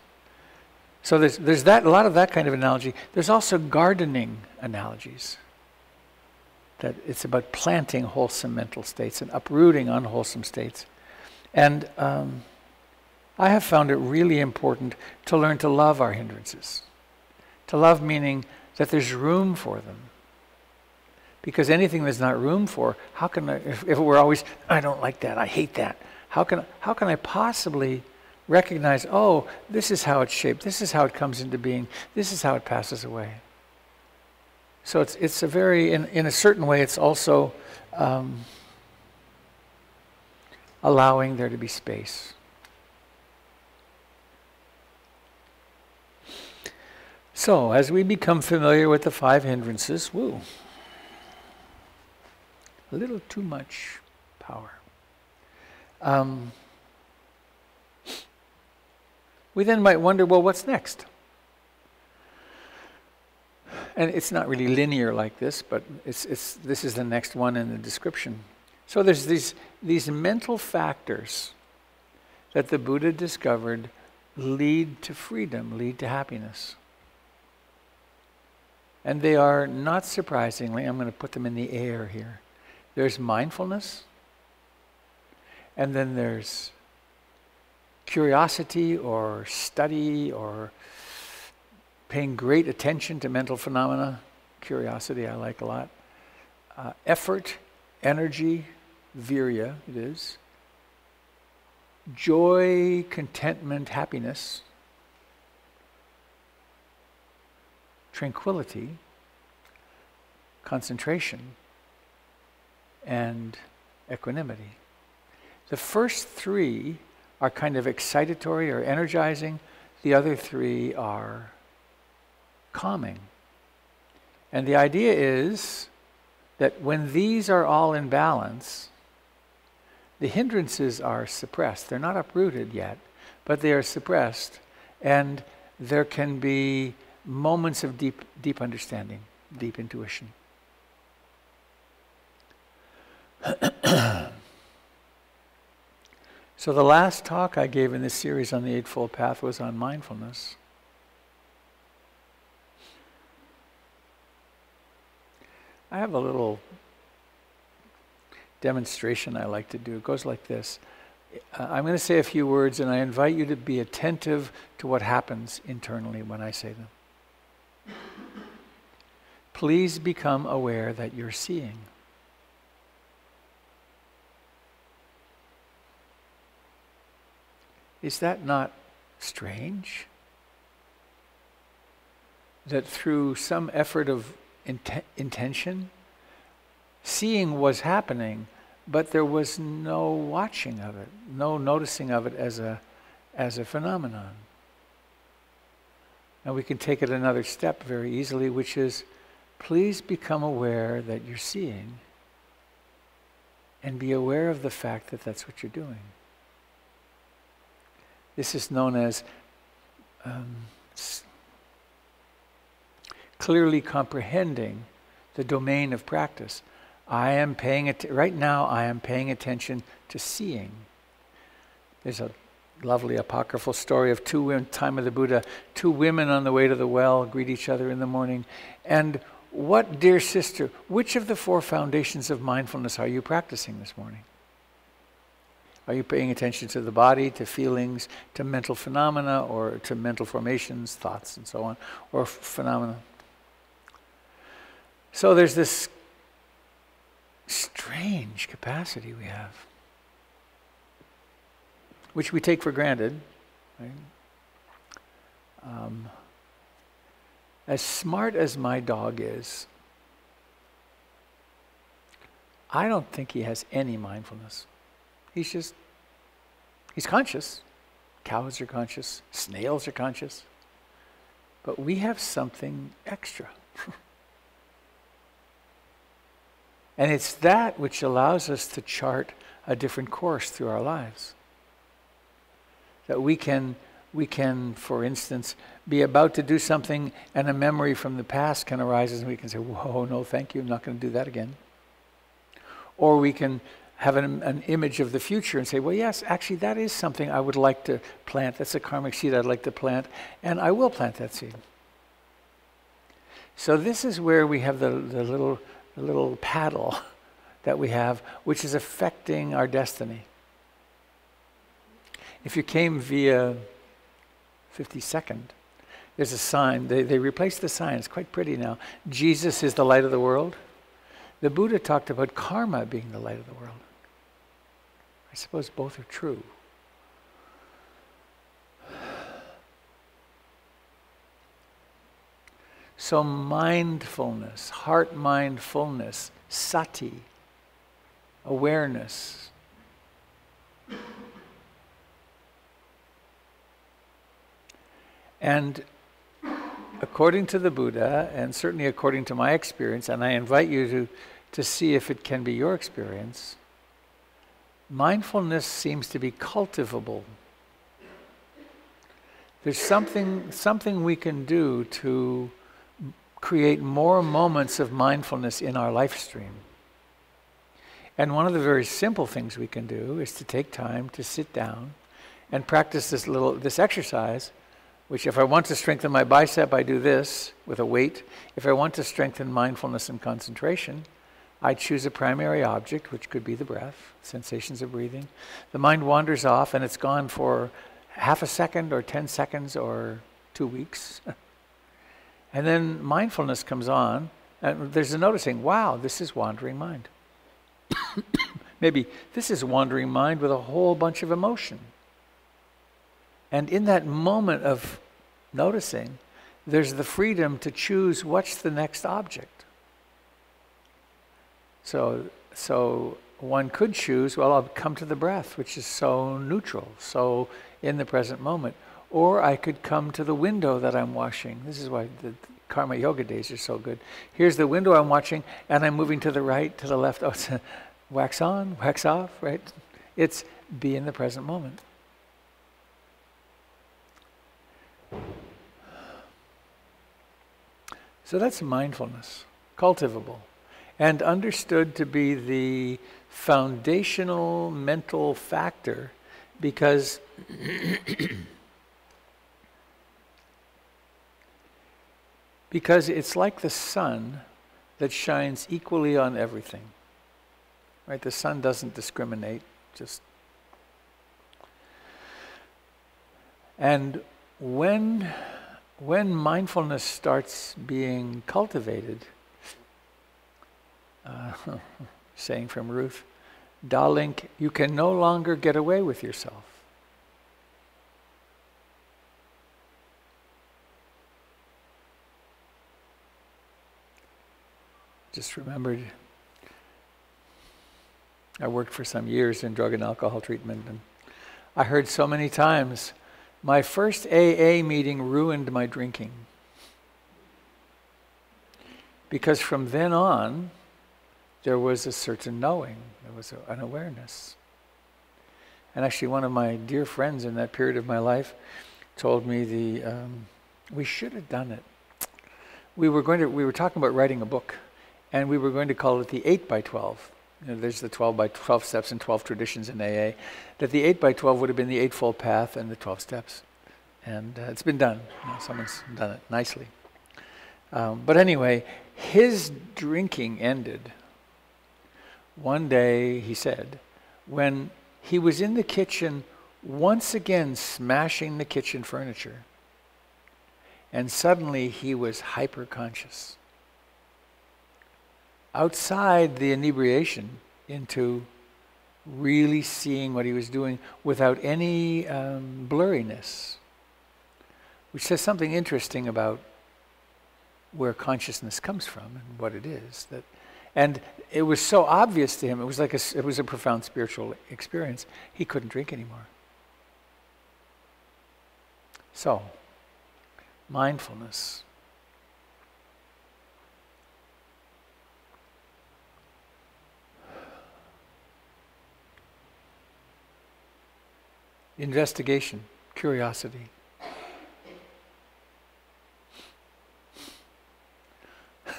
So there's, there's that, a lot of that kind of analogy. There's also gardening analogies. That it's about planting wholesome mental states and uprooting unwholesome states. And um, I have found it really important to learn to love our hindrances. To love meaning that there's room for them. Because anything there's not room for, how can I, if, if were always, I don't like that, I hate that, how can, how can I possibly recognize, oh, this is how it's shaped, this is how it comes into being, this is how it passes away. So it's, it's a very, in, in a certain way, it's also um, allowing there to be space. So, as we become familiar with the five hindrances, woo, a little too much power. Um, we then might wonder well, what's next? And it's not really linear like this, but it's, it's, this is the next one in the description. So there's these, these mental factors that the Buddha discovered lead to freedom, lead to happiness. And they are, not surprisingly, I'm going to put them in the air here. There's mindfulness, and then there's curiosity or study or paying great attention to mental phenomena. Curiosity, I like a lot. Uh, effort, energy, virya, it is. Joy, contentment, happiness. Tranquility, concentration, and equanimity. The first three are kind of excitatory or energizing. The other three are calming. And the idea is that when these are all in balance, the hindrances are suppressed. They're not uprooted yet, but they are suppressed. And there can be moments of deep, deep understanding, deep intuition. So, the last talk I gave in this series on the Eightfold Path was on mindfulness. I have a little demonstration I like to do. It goes like this uh, I'm going to say a few words, and I invite you to be attentive to what happens internally when I say them. Please become aware that you're seeing. Is that not strange? That through some effort of int- intention, seeing was happening, but there was no watching of it, no noticing of it as a, as a phenomenon. And we can take it another step very easily, which is please become aware that you're seeing and be aware of the fact that that's what you're doing. This is known as um, clearly comprehending the domain of practice. I am paying it right now. I am paying attention to seeing. There's a lovely apocryphal story of two women, time of the Buddha, two women on the way to the well greet each other in the morning, and what, dear sister, which of the four foundations of mindfulness are you practicing this morning? Are you paying attention to the body, to feelings, to mental phenomena, or to mental formations, thoughts, and so on, or phenomena? So there's this strange capacity we have, which we take for granted. Right? Um, as smart as my dog is, I don't think he has any mindfulness. He's just, he's conscious. Cows are conscious, snails are conscious. But we have something extra. and it's that which allows us to chart a different course through our lives. That we can we can, for instance, be about to do something and a memory from the past can arise and we can say, Whoa, no, thank you, I'm not going to do that again. Or we can have an, an, image of the future and say, Well, yes, actually, that is something I would like to plant. That's a karmic seed I'd like to plant, and I will plant that seed. So, this is where we have the, the, little, little paddle that we have, which is affecting our destiny. If you came via 52nd. There's a sign. They, they replaced the sign. It's quite pretty now. Jesus is the light of the world. The Buddha talked about karma being the light of the world. I suppose both are true. So, mindfulness, heart mindfulness, sati, awareness, And according to the Buddha, and certainly according to my experience, and I invite you to, to see if it can be your experience, mindfulness seems to be cultivable. There's something, something we can do to create more moments of mindfulness in our life stream. And one of the very simple things we can do is to take time to sit down and practice this little this exercise which if I want to strengthen my bicep, I do this with a weight. If I want to strengthen mindfulness and concentration, I choose a primary object, which could be the breath, sensations of breathing. The mind wanders off and it's gone for half a second or 10 seconds or two weeks. and then mindfulness comes on, and there's a noticing, wow, this is wandering mind. Maybe this is wandering mind with a whole bunch of emotion. And in that moment of noticing, there's the freedom to choose what's the next object. So, so one could choose, well, I'll come to the breath, which is so neutral, so in the present moment. Or I could come to the window that I'm washing. This is why the karma yoga days are so good. Here's the window I'm watching, and I'm moving to the right, to the left. Oh, it's wax on, wax off, right? It's be in the present moment. So that's mindfulness, cultivable, and understood to be the foundational mental factor because because it's like the sun that shines equally on everything. Right? The sun doesn't discriminate, just and when when mindfulness starts being cultivated, uh, saying from Ruth, darling, you can no longer get away with yourself. Just remembered I worked for some years in drug and alcohol treatment, and I heard so many times, my first AA meeting ruined my drinking. Because from then on, there was a certain knowing, there was an awareness. And actually, one of my dear friends in that period of my life told me the um, we should have done it. We were going to we were talking about writing a book, and we were going to call it the eight by twelve you know, there's the 12 by 12 steps and 12 traditions in AA, that the 8 by 12 would have been the Eightfold Path and the 12 steps. And uh, it's been done. You know, someone's done it nicely. Um, but anyway, his drinking ended one day, he said, when he was in the kitchen once again smashing the kitchen furniture. And suddenly he was hyper conscious outside the inebriation into really seeing what he was doing without any um, blurriness, which says something interesting about where consciousness comes from and what it is. That, and it was so obvious to him. It was like a, it was a profound spiritual experience. He couldn't drink anymore. So, mindfulness investigation, curiosity.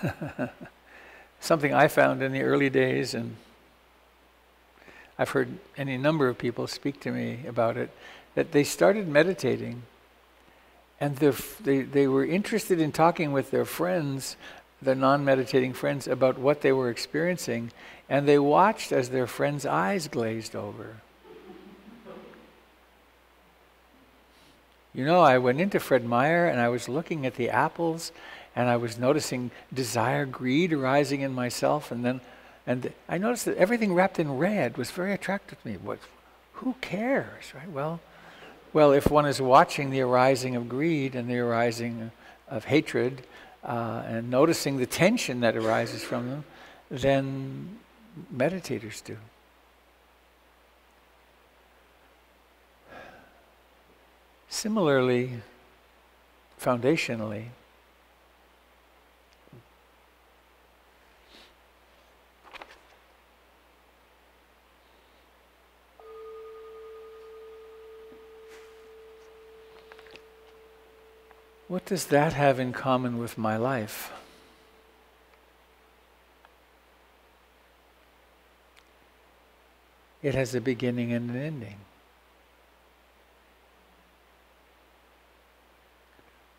Something I found in the early days, and I've heard any number of people speak to me about it, that they started meditating and they, they were interested in talking with their friends, their non meditating friends, about what they were experiencing, and they watched as their friends' eyes glazed over. You know, I went into Fred Meyer and I was looking at the apples and I was noticing desire, greed arising in myself. And then and I noticed that everything wrapped in red was very attractive to me. What, who cares, right? Well, well, if one is watching the arising of greed and the arising of hatred uh, and noticing the tension that arises from them, then meditators do. Similarly, foundationally, what does that have in common with my life? It has a beginning and an ending.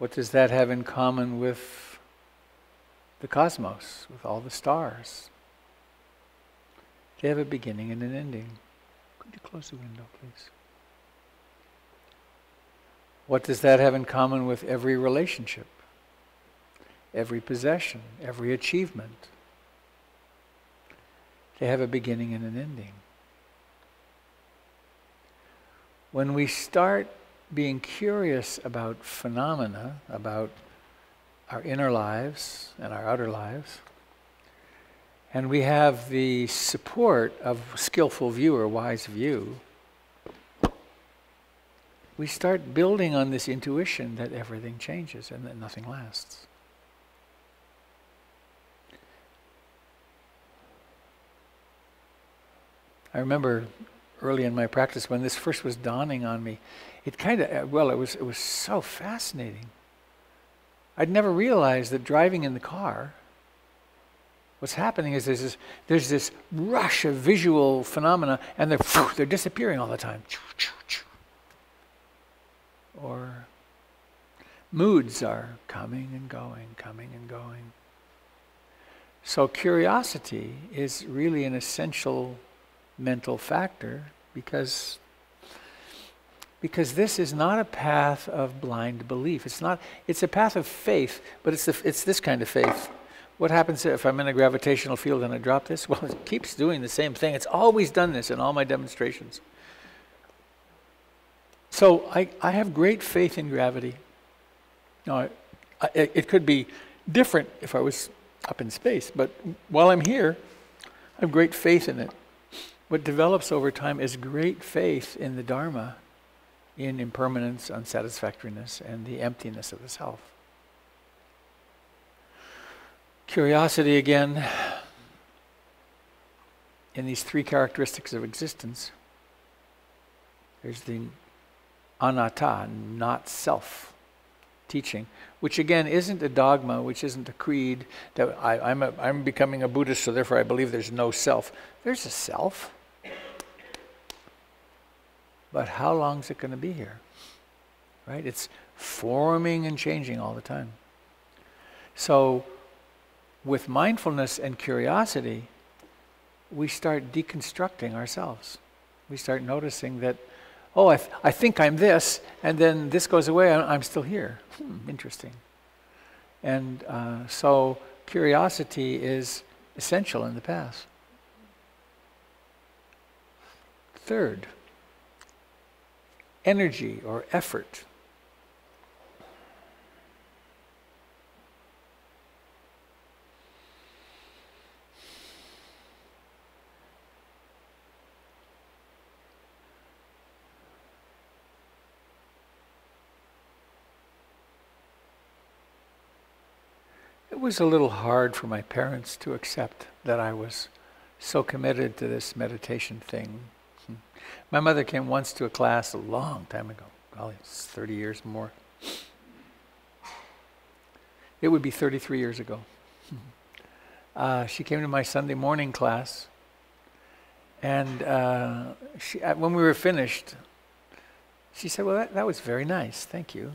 What does that have in common with the cosmos, with all the stars? They have a beginning and an ending. Could you close the window, please? What does that have in common with every relationship, every possession, every achievement? They have a beginning and an ending. When we start being curious about phenomena, about our inner lives and our outer lives. And we have the support of skillful view or wise view. We start building on this intuition that everything changes and that nothing lasts. I remember early in my practice when this first was dawning on me it kind of, uh, well, it was, it was so fascinating. I'd never realized that driving in the car, what's happening is there's this, there's this rush of visual phenomena and they're, they're disappearing all the time. Or moods are coming and going, coming and going. So curiosity is really an essential mental factor because because this is not a path of blind belief. It's not. It's a path of faith, but it's the, it's this kind of faith. What happens if I'm in a gravitational field and I drop this? Well, it keeps doing the same thing. It's always done this in all my demonstrations. So I, I have great faith in gravity. Now, I, I, it could be different if I was up in space. But while I'm here, I have great faith in it. What develops over time is great faith in the Dharma, in impermanence, unsatisfactoriness, and the emptiness of the self. Curiosity again, in these three characteristics of existence. There's the anatta, not self teaching, which again isn't a dogma, which isn't a creed that I, am a, I'm becoming a Buddhist, so therefore I believe there's no self. There's a self. But how long is it going to be here? Right? It's forming and changing all the time. So, with mindfulness and curiosity, we start deconstructing ourselves. We start noticing that oh, I, th- I think I'm this, and then this goes away, and I'm still here. Hmm, interesting. And uh, so curiosity is essential in the past. Third, energy or effort. It was a little hard for my parents to accept that I was so committed to this meditation thing. My mother came once to a class a long time ago, probably 30 years more. It would be 33 years ago. Uh, she came to my Sunday morning class, and uh, she, when we were finished, she said, Well, that, that was very nice, thank you.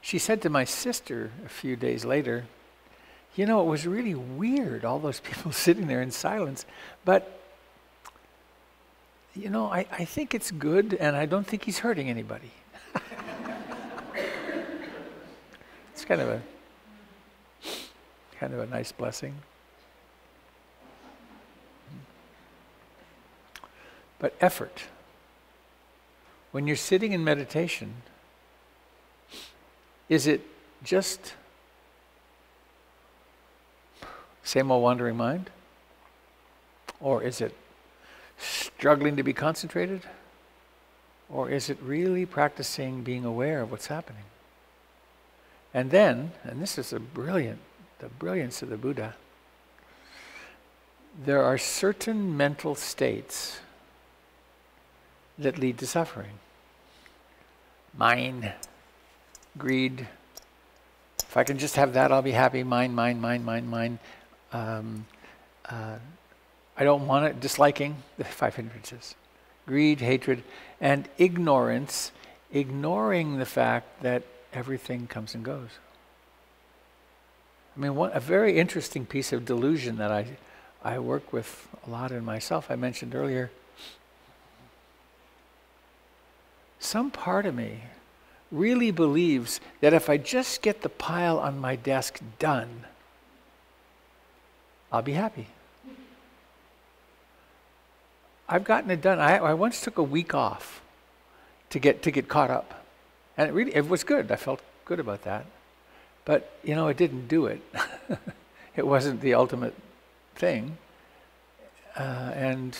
She said to my sister a few days later, you know, it was really weird, all those people sitting there in silence. But, you know, I, I think it's good, and I don't think he's hurting anybody. it's kind of a kind of a nice blessing. But effort. When you're sitting in meditation, is it just Same old wandering mind? Or is it struggling to be concentrated? Or is it really practicing being aware of what's happening? And then, and this is a brilliant, the brilliance of the Buddha, there are certain mental states that lead to suffering. Mine, greed. If I can just have that, I'll be happy. Mine, mine, mine, mine, mine um, uh, I don't want it, disliking the five hindrances greed, hatred, and ignorance, ignoring the fact that everything comes and goes. I mean, one, a very interesting piece of delusion that I, I work with a lot in myself, I mentioned earlier. Some part of me really believes that if I just get the pile on my desk done, I'll be happy. I've gotten it done. I, I once took a week off to get to get caught up, and it really it was good. I felt good about that, but you know it didn't do it. it wasn't the ultimate thing, uh, and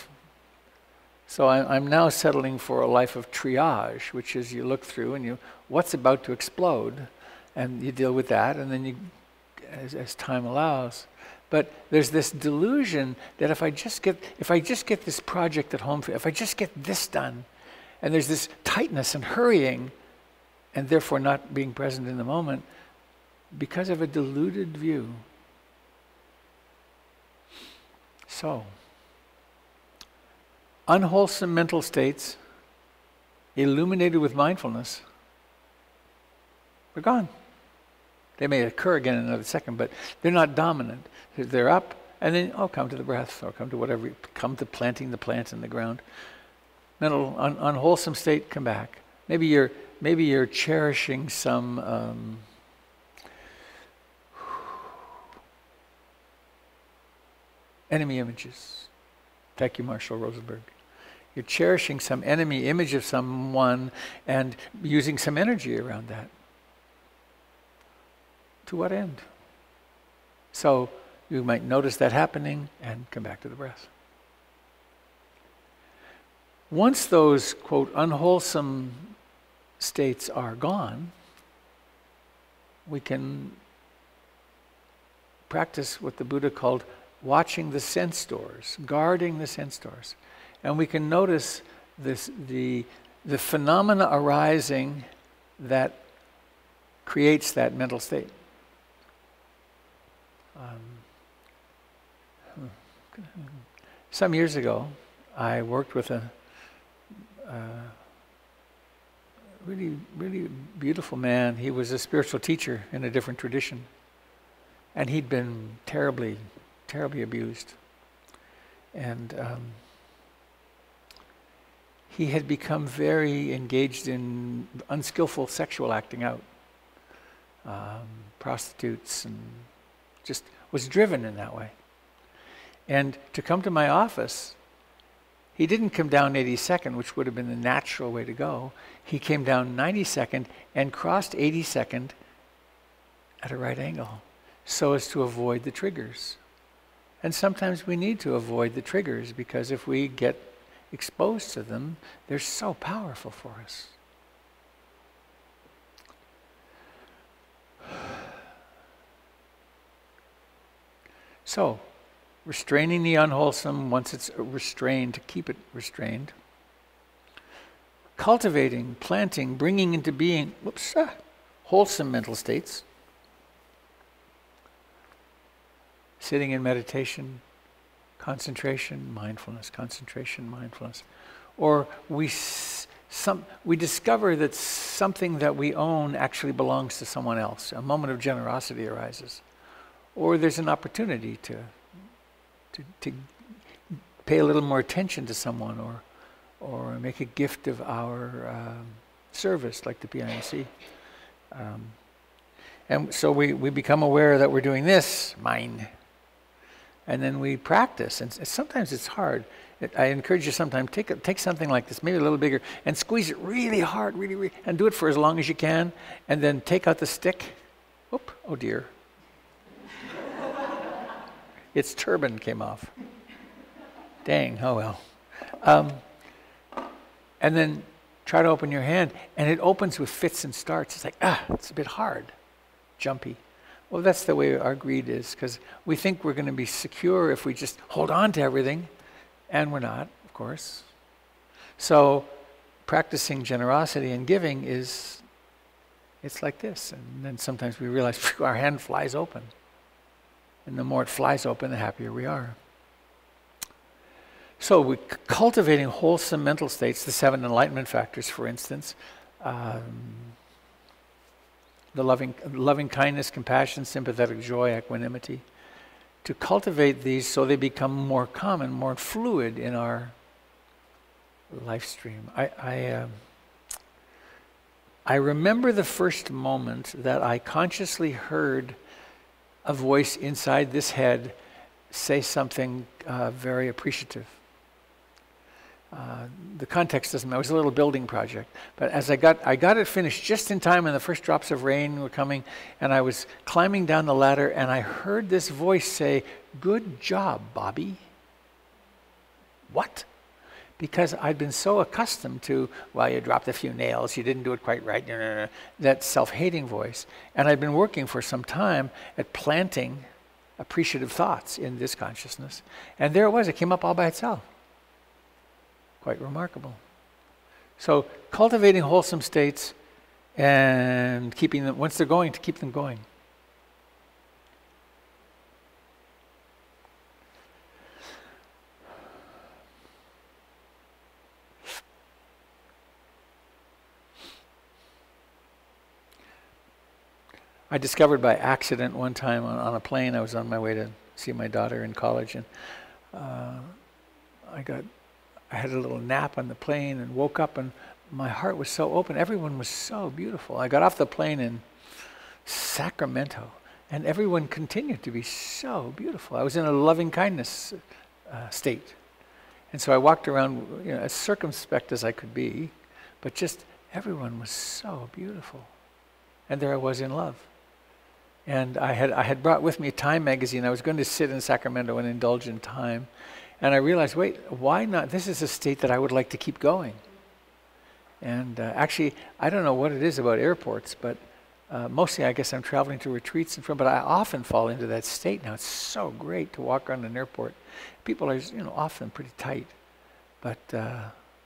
so I, I'm now settling for a life of triage, which is you look through and you what's about to explode, and you deal with that, and then you, as, as time allows, but there's this delusion that if I just get if I just get this project at home, if I just get this done, and there's this tightness and hurrying, and therefore not being present in the moment, because of a deluded view. So, unwholesome mental states, illuminated with mindfulness, are gone. They may occur again in another second, but they're not dominant. They're up, and then, oh, come to the breath, or come to whatever, come to planting the plant in the ground. Mental, un- unwholesome state, come back. Maybe you're, maybe you're cherishing some um, enemy images. Thank you, Marshall Rosenberg. You're cherishing some enemy image of someone and using some energy around that. To what end? So You might notice that happening and come back to the breath. Once those, quote, unwholesome states are gone, we can practice what the Buddha called watching the sense doors, guarding the sense doors. And we can notice this, the, the phenomena arising that creates that mental state. Um, some years ago, I worked with a, really, really beautiful man. He was a spiritual teacher in a different tradition. And he'd been terribly, terribly abused. And um, he had become very engaged in unskillful sexual acting out, um, prostitutes, and just was driven in that way. And to come to my office, he didn't come down 82nd, which would have been the natural way to go. He came down 92nd and crossed 82nd at a right angle so as to avoid the triggers. And sometimes we need to avoid the triggers because if we get exposed to them, they're so powerful for us. So, restraining the unwholesome once it's restrained, to keep it restrained. Cultivating, planting, bringing into being whoops, ah, wholesome mental states. Sitting in meditation, concentration, mindfulness, concentration, mindfulness. Or we, some, we discover that something that we own actually belongs to someone else. A moment of generosity arises. Or there's an opportunity to to, to pay a little more attention to someone or, or make a gift of our um, service, like the PIMC. Um, and so we, we become aware that we're doing this, mine. And then we practice. And sometimes it's hard. I encourage you sometimes take, take something like this, maybe a little bigger, and squeeze it really hard, really, really, and do it for as long as you can. And then take out the stick. Oop, oh dear its turban came off. Dang, oh well. Um, and then try to open your hand, and it opens with fits and starts. It's like, ah, it's a bit hard, jumpy. Well, that's the way our greed is, because we think we're going to be secure if we just hold on to everything, and we're not, of course. So, practicing generosity and giving is, it's like this. And then sometimes we realize our hand flies open. And the more it flies open, the happier we are. So, we're cultivating wholesome mental states, the seven enlightenment factors, for instance, um, the loving, loving kindness, compassion, sympathetic joy, equanimity, to cultivate these so they become more common, more fluid in our life stream. I, I, um, I remember the first moment that I consciously heard a voice inside this head say something uh, very appreciative. Uh, the context doesn't matter. It was a little building project. But as I got, I got it finished just in time, and the first drops of rain were coming, and I was climbing down the ladder, and I heard this voice say, Good job, Bobby. What? Because I'd been so accustomed to, well, you dropped a few nails, you didn't do it quite right, that self hating voice. And I'd been working for some time at planting appreciative thoughts in this consciousness. And there it was, it came up all by itself. Quite remarkable. So, cultivating wholesome states and keeping them, once they're going, to keep them going. I discovered by accident one time on, on, a plane. I was on my way to see my daughter in college, and uh, I got I had a little nap on the plane and woke up, and my heart was so open. Everyone was so beautiful. I got off the plane in Sacramento, and everyone continued to be so beautiful. I was in a loving kindness uh, state, and so I walked around, you know, as circumspect as I could be, but just everyone was so beautiful, and there I was in love. And I had, I had brought with me a Time magazine. I was going to sit in Sacramento and indulge in time. And I realized, wait, why not? This is a state that I would like to keep going. And uh, actually, I don't know what it is about airports, but uh, mostly I guess I'm traveling to retreats and from, but I often fall into that state now. It's so great to walk around an airport. People are, you know, often pretty tight, but uh,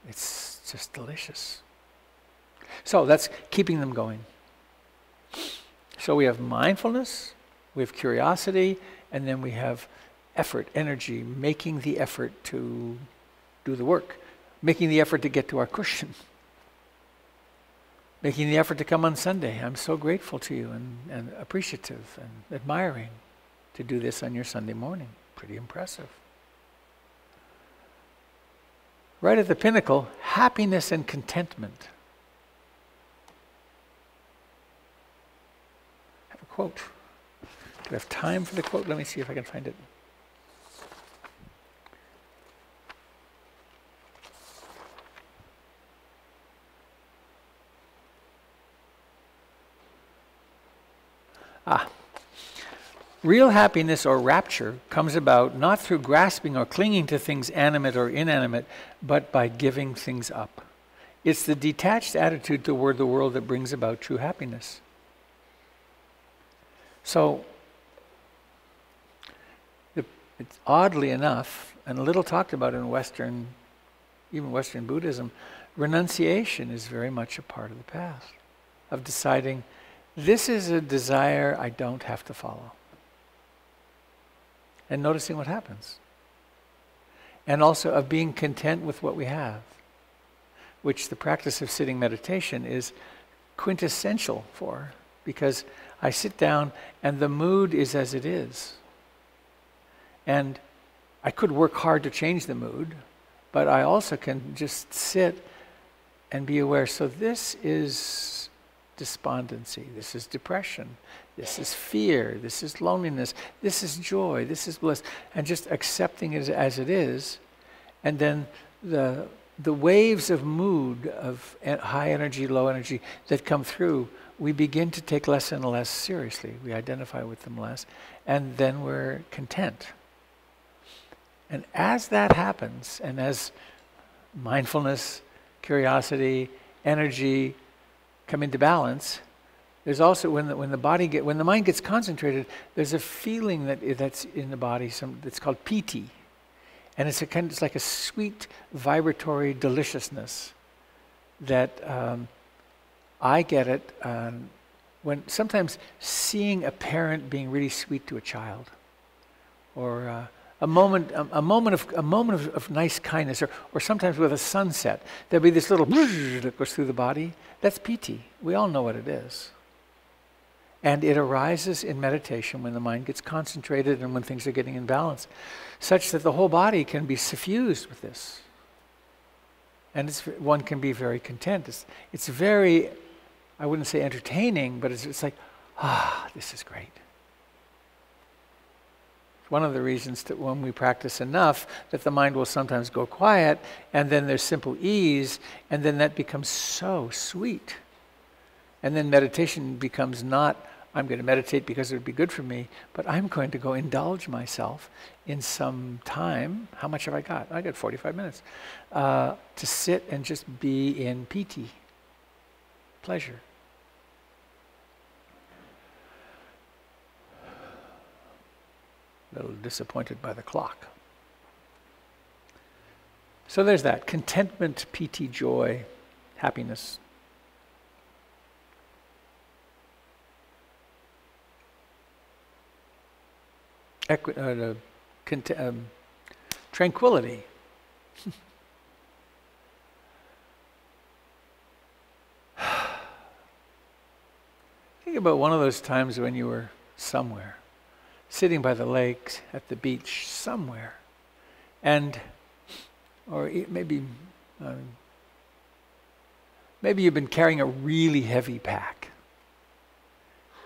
it's just delicious. So that's keeping them going. So we have mindfulness, we have curiosity, and then we have effort, energy, making the effort to do the work, making the effort to get to our cushion, making the effort to come on Sunday. I'm so grateful to you and, and appreciative and admiring to do this on your Sunday morning. Pretty impressive. Right at the pinnacle, happiness and contentment. I have a quote. Do I have time for the quote? Let me see if I can find it. Ah. Real happiness or rapture comes about not through grasping or clinging to things animate or inanimate, but by giving things up. It's the detached attitude toward the world that brings about true happiness. So, it's oddly enough, and a little talked about in Western, even Western Buddhism, renunciation is very much a part of the path of deciding this is a desire I don't have to follow. And noticing what happens. And also of being content with what we have, which the practice of sitting meditation is quintessential for, because I sit down and the mood is as it is. And I could work hard to change the mood, but I also can just sit and be aware. So this is despondency, this is depression, this is fear, this is loneliness, this is joy, this is bliss, and just accepting it as it is, and then the the waves of mood of high energy, low energy that come through, we begin to take less and less seriously. We identify with them less, and then we're content. And as that happens, and as mindfulness, curiosity, energy, come into balance, there's also when the, when the body get when the mind gets concentrated, there's a feeling that that's in the body. Some it's called piti, and it's a kind. It's like a sweet, vibratory deliciousness that um, I get it um, when sometimes seeing a parent being really sweet to a child, or uh, a moment, a, a, moment of a moment of, of, nice kindness, or, or sometimes with a sunset, there'll be this little that goes through the body. That's piti. We all know what it is. And it arises in meditation when the mind gets concentrated and when things are getting in balance, such that the whole body can be suffused with this. And one can be very content. It's, it's very, I wouldn't say entertaining, but it's, it's like, ah, this is great. One of the reasons that when we practice enough that the mind will sometimes go quiet and then there's simple ease and then that becomes so sweet. And then meditation becomes not i'm going to meditate because it would be good for me but i'm going to go indulge myself in some time. How much have i got? I got 45 minutes uh, to sit and just be in piti pleasure a little disappointed by the clock. So there's that contentment, piti, joy, happiness. Equi- uh, um, tranquility. Think about one of those times when you were somewhere sitting by the lake, at the beach, somewhere. And, or maybe, um, maybe you've been carrying a really heavy pack.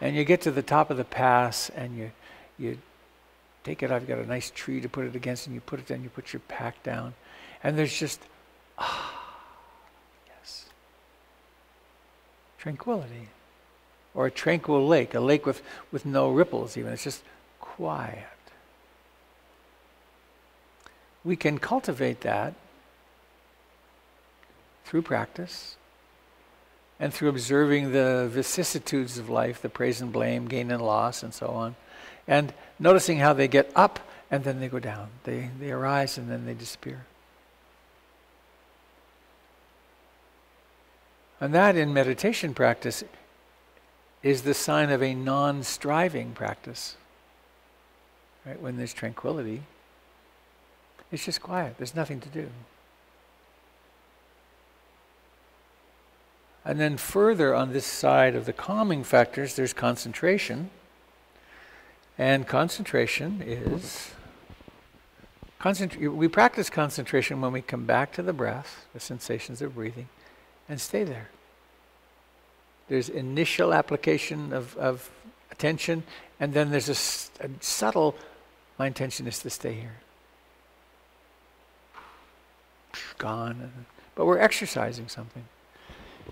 And you get to the top of the pass and you, you take it you've got a nice tree to put it against, and you put it down, you put your pack down. And there's just, ah, yes. Tranquility. or a tranquil lake, a lake with, with no ripples even. It's just quiet. We can cultivate that through practice and through observing the vicissitudes of life, the praise and blame, gain and loss, and so on, and noticing how they get up and then they go down. They, they arise and then they disappear. And that in meditation practice is the sign of a non striving practice. Right? When there's tranquility, it's just quiet, there's nothing to do. And then further on this side of the calming factors, there's concentration. And concentration is. Concentr- we practice concentration when we come back to the breath, the sensations of breathing, and stay there. There's initial application of, of attention, and then there's a subtle, my intention is to stay here. Gone. But we're exercising something.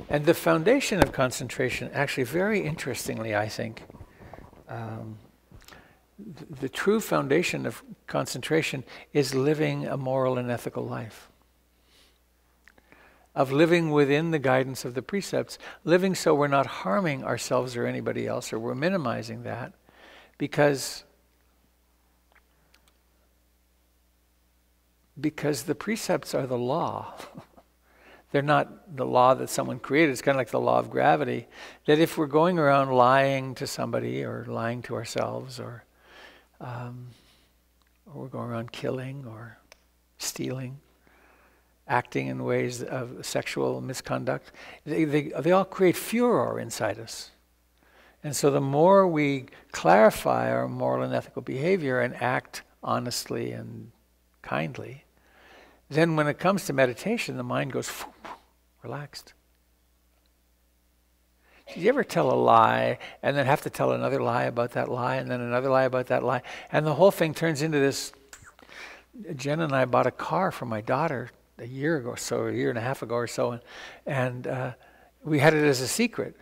And the foundation of concentration, actually, very interestingly, I think, um, th- the true foundation of concentration is living a moral and ethical life. Of living within the guidance of the precepts, living so we're not harming ourselves or anybody else, or we're minimizing that, because because the precepts are the law. They're not the law that someone created. It's kind of like the law of gravity. That if we're going around lying to somebody or lying to ourselves or, um, or we're going around killing or stealing, acting in ways of sexual misconduct, they, they, they all create furor inside us. And so the more we clarify our moral and ethical behavior and act honestly and kindly, then when it comes to meditation, the mind goes relaxed. Did you ever tell a lie and then have to tell another lie about that lie and then another lie about that lie? And the whole thing turns into this. Jen and I bought a car for my daughter a year ago or so, a year and a half ago or so, and, and uh, we had it as a secret.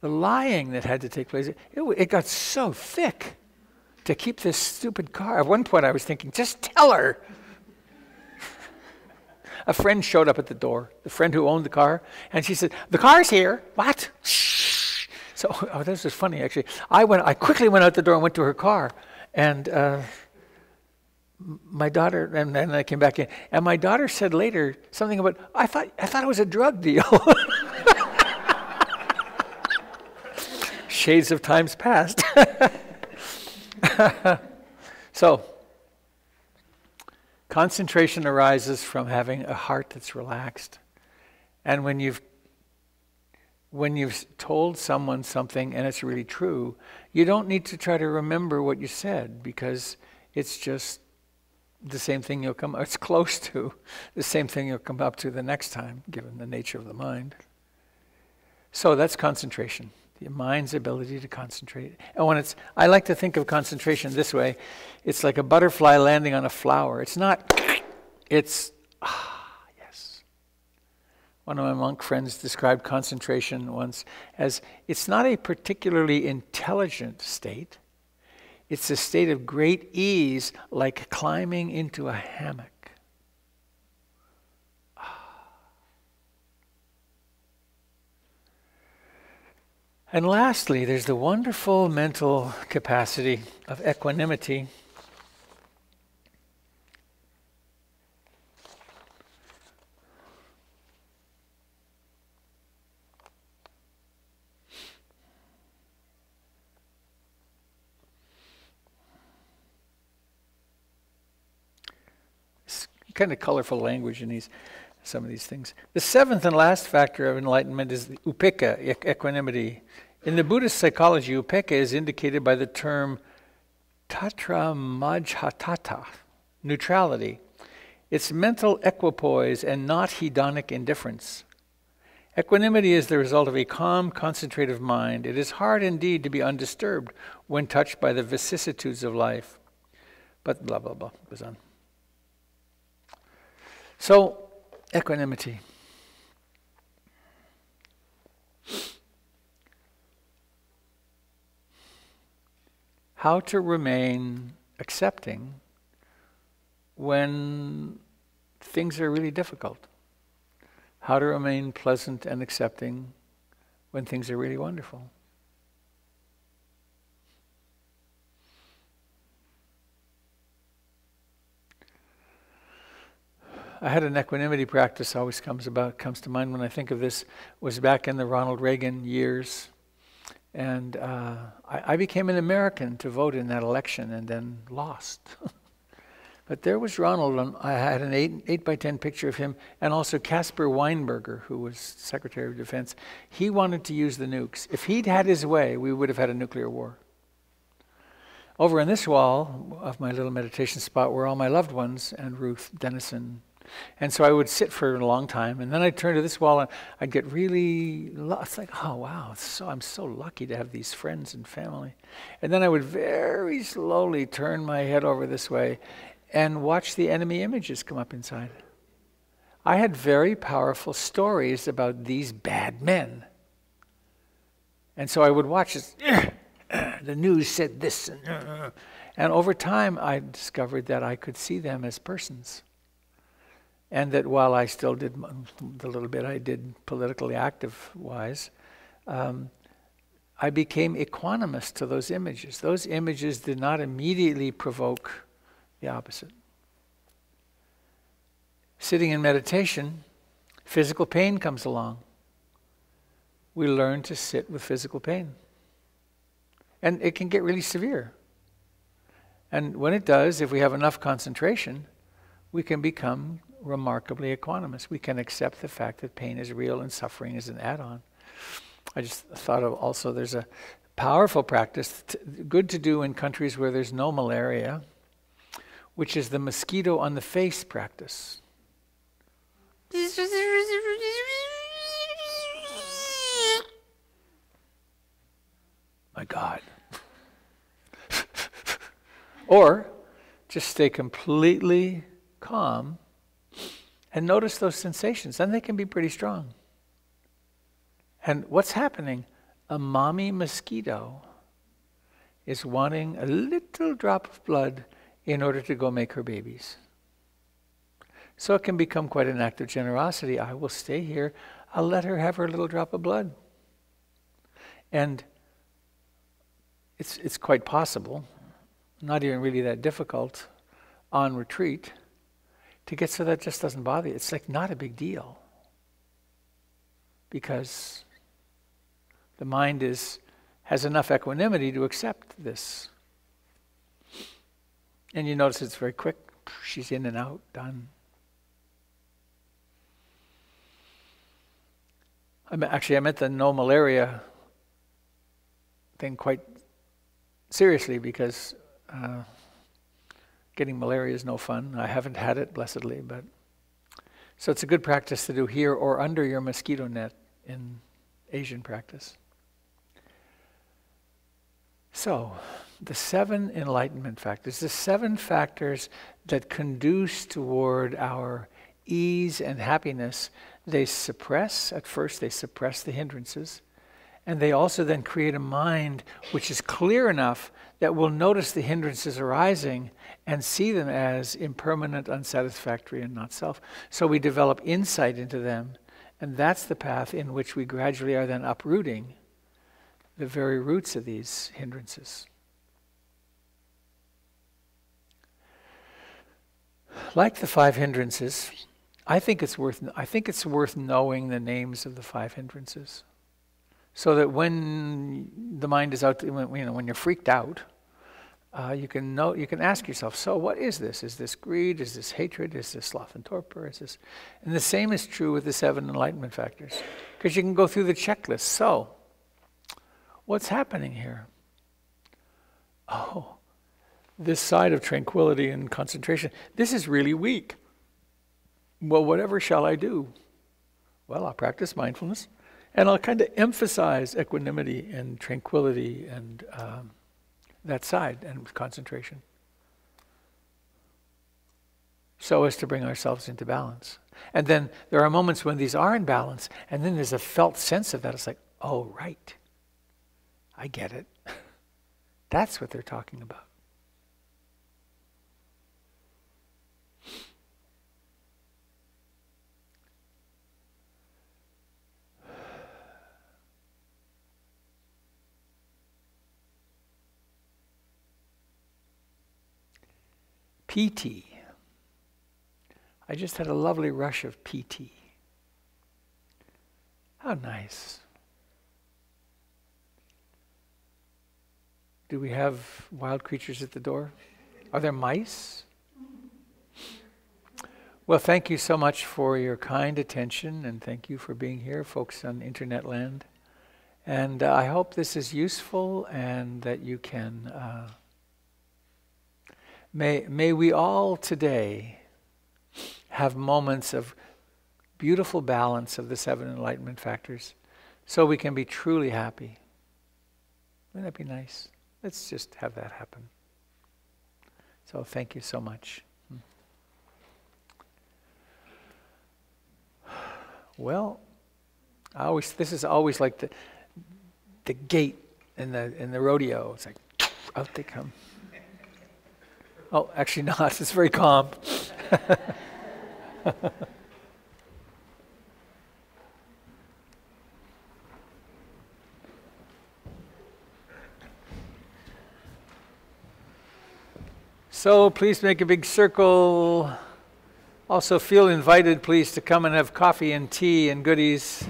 The lying that had to take place, it, it got so thick to keep this stupid car. At one point, I was thinking, just tell her a friend showed up at the door, the friend who owned the car, and she said, The car's here. What? Shh. So, oh, this is funny actually. I, went, I quickly went out the door and went to her car, and uh, my daughter, and then I came back in, and my daughter said later something about, I thought, I thought it was a drug deal. Shades of times past. so, Concentration arises from having a heart that's relaxed. And when you've when you've told someone something and it's really true, you don't need to try to remember what you said because it's just the same thing you'll come it's close to the same thing you'll come up to the next time given the nature of the mind. So that's concentration the mind's ability to concentrate. And when it's, I like to think of concentration this way it's like a butterfly landing on a flower. It's not, it's, ah, yes. One of my monk friends described concentration once as it's not a particularly intelligent state, it's a state of great ease, like climbing into a hammock. And lastly, there's the wonderful mental capacity of equanimity. Kind of colorful language in these some of these things. The seventh and last factor of enlightenment is the upekkha, equanimity. In the Buddhist psychology, upekkha is indicated by the term tatramajjhattata, neutrality. It's mental equipoise and not hedonic indifference. Equanimity is the result of a calm, concentrative mind. It is hard indeed to be undisturbed when touched by the vicissitudes of life. But blah, blah, blah goes on. So, Equanimity. How to remain accepting when things are really difficult. How to remain pleasant and accepting when things are really wonderful. I had an equanimity practice always comes about comes to mind when I think of this was back in the Ronald Reagan years, and uh, I, I, became an American to vote in that election and then lost. but there was Ronald. And I had an eight eight by ten picture of him, and also Caspar Weinberger, who was Secretary of Defense. He wanted to use the nukes. If he'd had his way, we would have had a nuclear war. Over on this wall of my little meditation spot were all my loved ones and Ruth Denison and so I would sit for a long time, and then I'd turn to this wall, and I'd get really, it's like, oh wow, so I'm so lucky to have these friends and family. And then I would very slowly turn my head over this way, and watch the enemy images come up inside. I had very powerful stories about these bad men. And so I would watch this. the news said this. And, uh, uh, uh. and over time, I discovered that I could see them as persons and that while I still did the little bit I did politically active wise, um, I became equanimous to those images. Those images did not immediately provoke the opposite. Sitting in meditation, physical pain comes along. We learn to sit with physical pain. And it can get really severe. And when it does, if we have enough concentration, we can become remarkably equanimous. We can accept the fact that pain is real and suffering is an add on. I just thought of also there's a powerful practice, good to do in countries where there's no malaria, which is the mosquito on the face practice. My God. or just stay completely calm and notice those sensations. Then they can be pretty strong. And what's happening? A mommy mosquito is wanting a little drop of blood in order to go make her babies. So it can become quite an act of generosity. I will stay here. I'll let her have her little drop of blood. And it's, it's quite possible, not even really that difficult, on retreat to get so that just doesn't bother you. It's like not a big deal. Because the mind is has enough equanimity to accept this. And you notice it's very quick. She's in and out, done. I mean, actually, I meant the no malaria thing quite seriously because uh, Getting malaria is no fun. I haven't had it, blessedly, but so it's a good practice to do here or under your mosquito net in Asian practice. So, the seven enlightenment factors, the seven factors that conduce toward our ease and happiness, they suppress, at first, they suppress the hindrances. And they also then create a mind which is clear enough that will notice the hindrances arising and see them as impermanent, unsatisfactory, and not self. So we develop insight into them, and that's the path in which we gradually are then uprooting the very roots of these hindrances. Like the five hindrances, I think it's worth I think it's worth knowing the names of the five hindrances so that when the mind is out, when, you know, when you're freaked out, uh, you can know, you can ask yourself, so what is this? Is this greed? Is this hatred? Is this sloth and torpor? Is this? And the same is true with the seven enlightenment factors, because you can go through the checklist. So, what's happening here? Oh, this side of tranquility and concentration. This is really weak. Well, whatever shall I do? Well, I'll practice mindfulness. And I'll kind of emphasize equanimity and tranquility and um, that side and concentration so as to bring ourselves into balance. And then there are moments when these are in balance, and then there's a felt sense of that. It's like, oh, right. I get it. That's what they're talking about. PT. I just had a lovely rush of piti. How nice. Do we have wild creatures at the door? Are there mice? Well, thank you so much for your kind attention and thank you for being here, folks on internet land. And uh, I hope this is useful and that you can. Uh, may, may we all today have moments of beautiful balance of the seven enlightenment factors so we can be truly happy. Wouldn't that be nice? Let's just have that happen. So thank you so much. Hmm. Well, I always this is always like the the gate in the in the rodeo. It's like out they come. Oh, actually not. It's very calm. so please make a big circle. Also, feel invited, please, to come and have coffee and tea and goodies.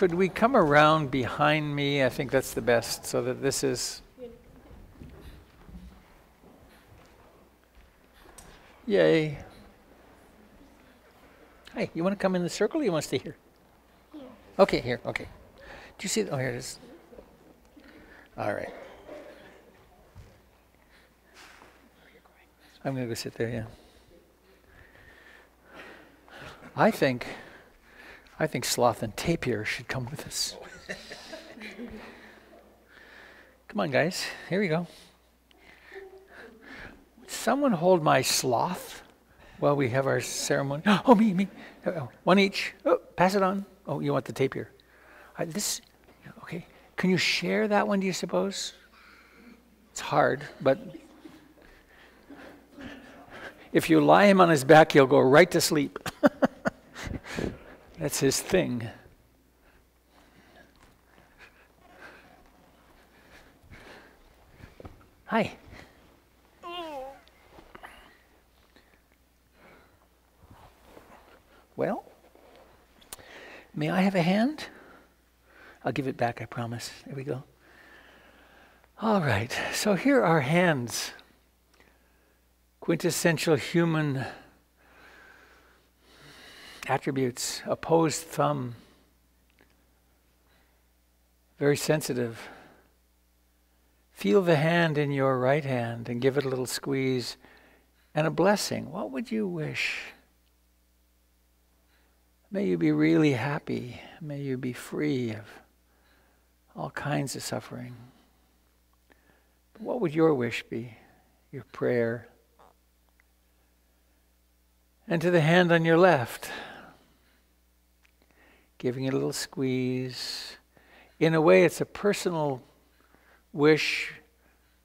Could, we come around behind me? I think that's the best, so that this is Yay. Hi, you want to come in the circle or you want to stay here? Here. Okay, here, okay. Do you see? Oh, here it is. All right. I'm going to go sit there, yeah. I think, I think Sloth and Tapir should come with us. come on, guys. Here we go Would someone hold my sloth while we have our ceremony? Oh, me, me. Oh, one each. Oh, pass it on. Oh, you want the tapir. Uh, this, okay. Can you share that one, do you suppose? It's hard, but if you lie him on his back, he'll go right to sleep. That's his thing. Hi. Well, may I have a hand? I'll give it back, I promise. There we go. All right, so here are hands. Quintessential human attributes opposed thumb, very sensitive. Feel the hand in your right hand and give it a little squeeze and a blessing. What would you wish? May you be really happy. May you be free of all kinds of suffering. But what would your wish be? Your prayer? And to the hand on your left, giving it a little squeeze. In a way, it's a personal wish,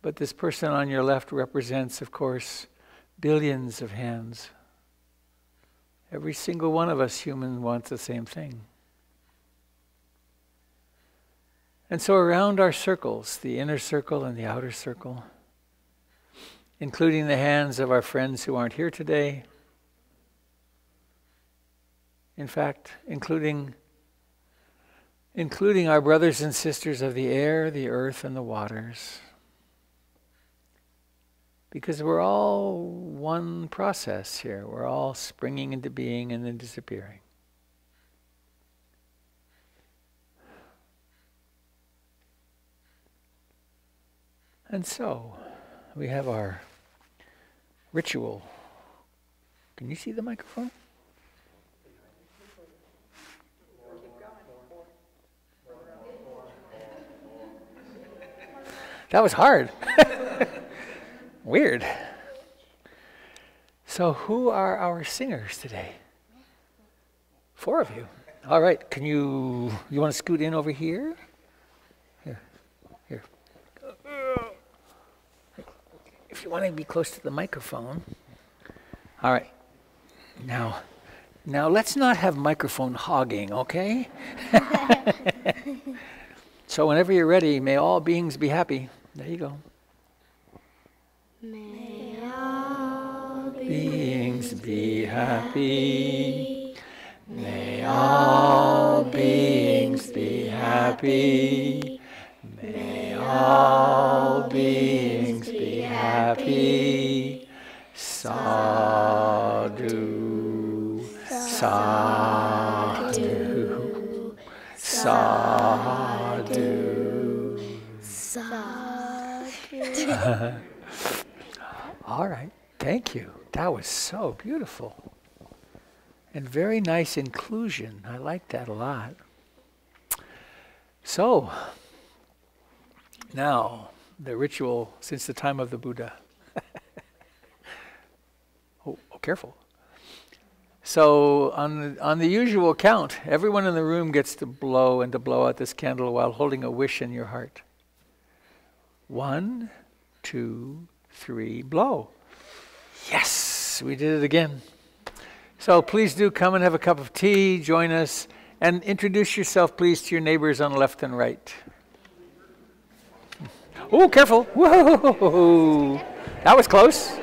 but this person on your left represents, of course, billions of hands. Every single one of us human wants the same thing. And so around our circles, the inner circle and the outer circle, including the hands of our friends who aren't here today, in fact, including including our brothers and sisters of the air, the earth, and the waters because we're all one process here. We're all springing into being and then disappearing. And so, we have our ritual. Can you see the microphone? That was hard. Weird. So, who are our singers today? Four of you. All right, can you, you want to scoot in over here? Here, here. If you want to be close to the microphone. All right. Now, now let's not have microphone hogging, okay? so whenever you're ready, may all beings be happy. There you go. May all Beings be happy. May all beings be happy. May all beings be happy. Sadhu. Sadhu. Sadhu. All right. Thank you. That was so beautiful. And very nice inclusion. I like that a lot. So, now, the ritual since the time of the Buddha. oh, oh, careful. So, on the, on the usual count, everyone in the room gets to blow and to blow out this candle while holding a wish in your heart. One, two, three, blow. Yes, we did it again. So please do come and have a cup of tea, join us, and introduce yourself, please, to your neighbors on left and right. Oh, careful. Whoa, that was close.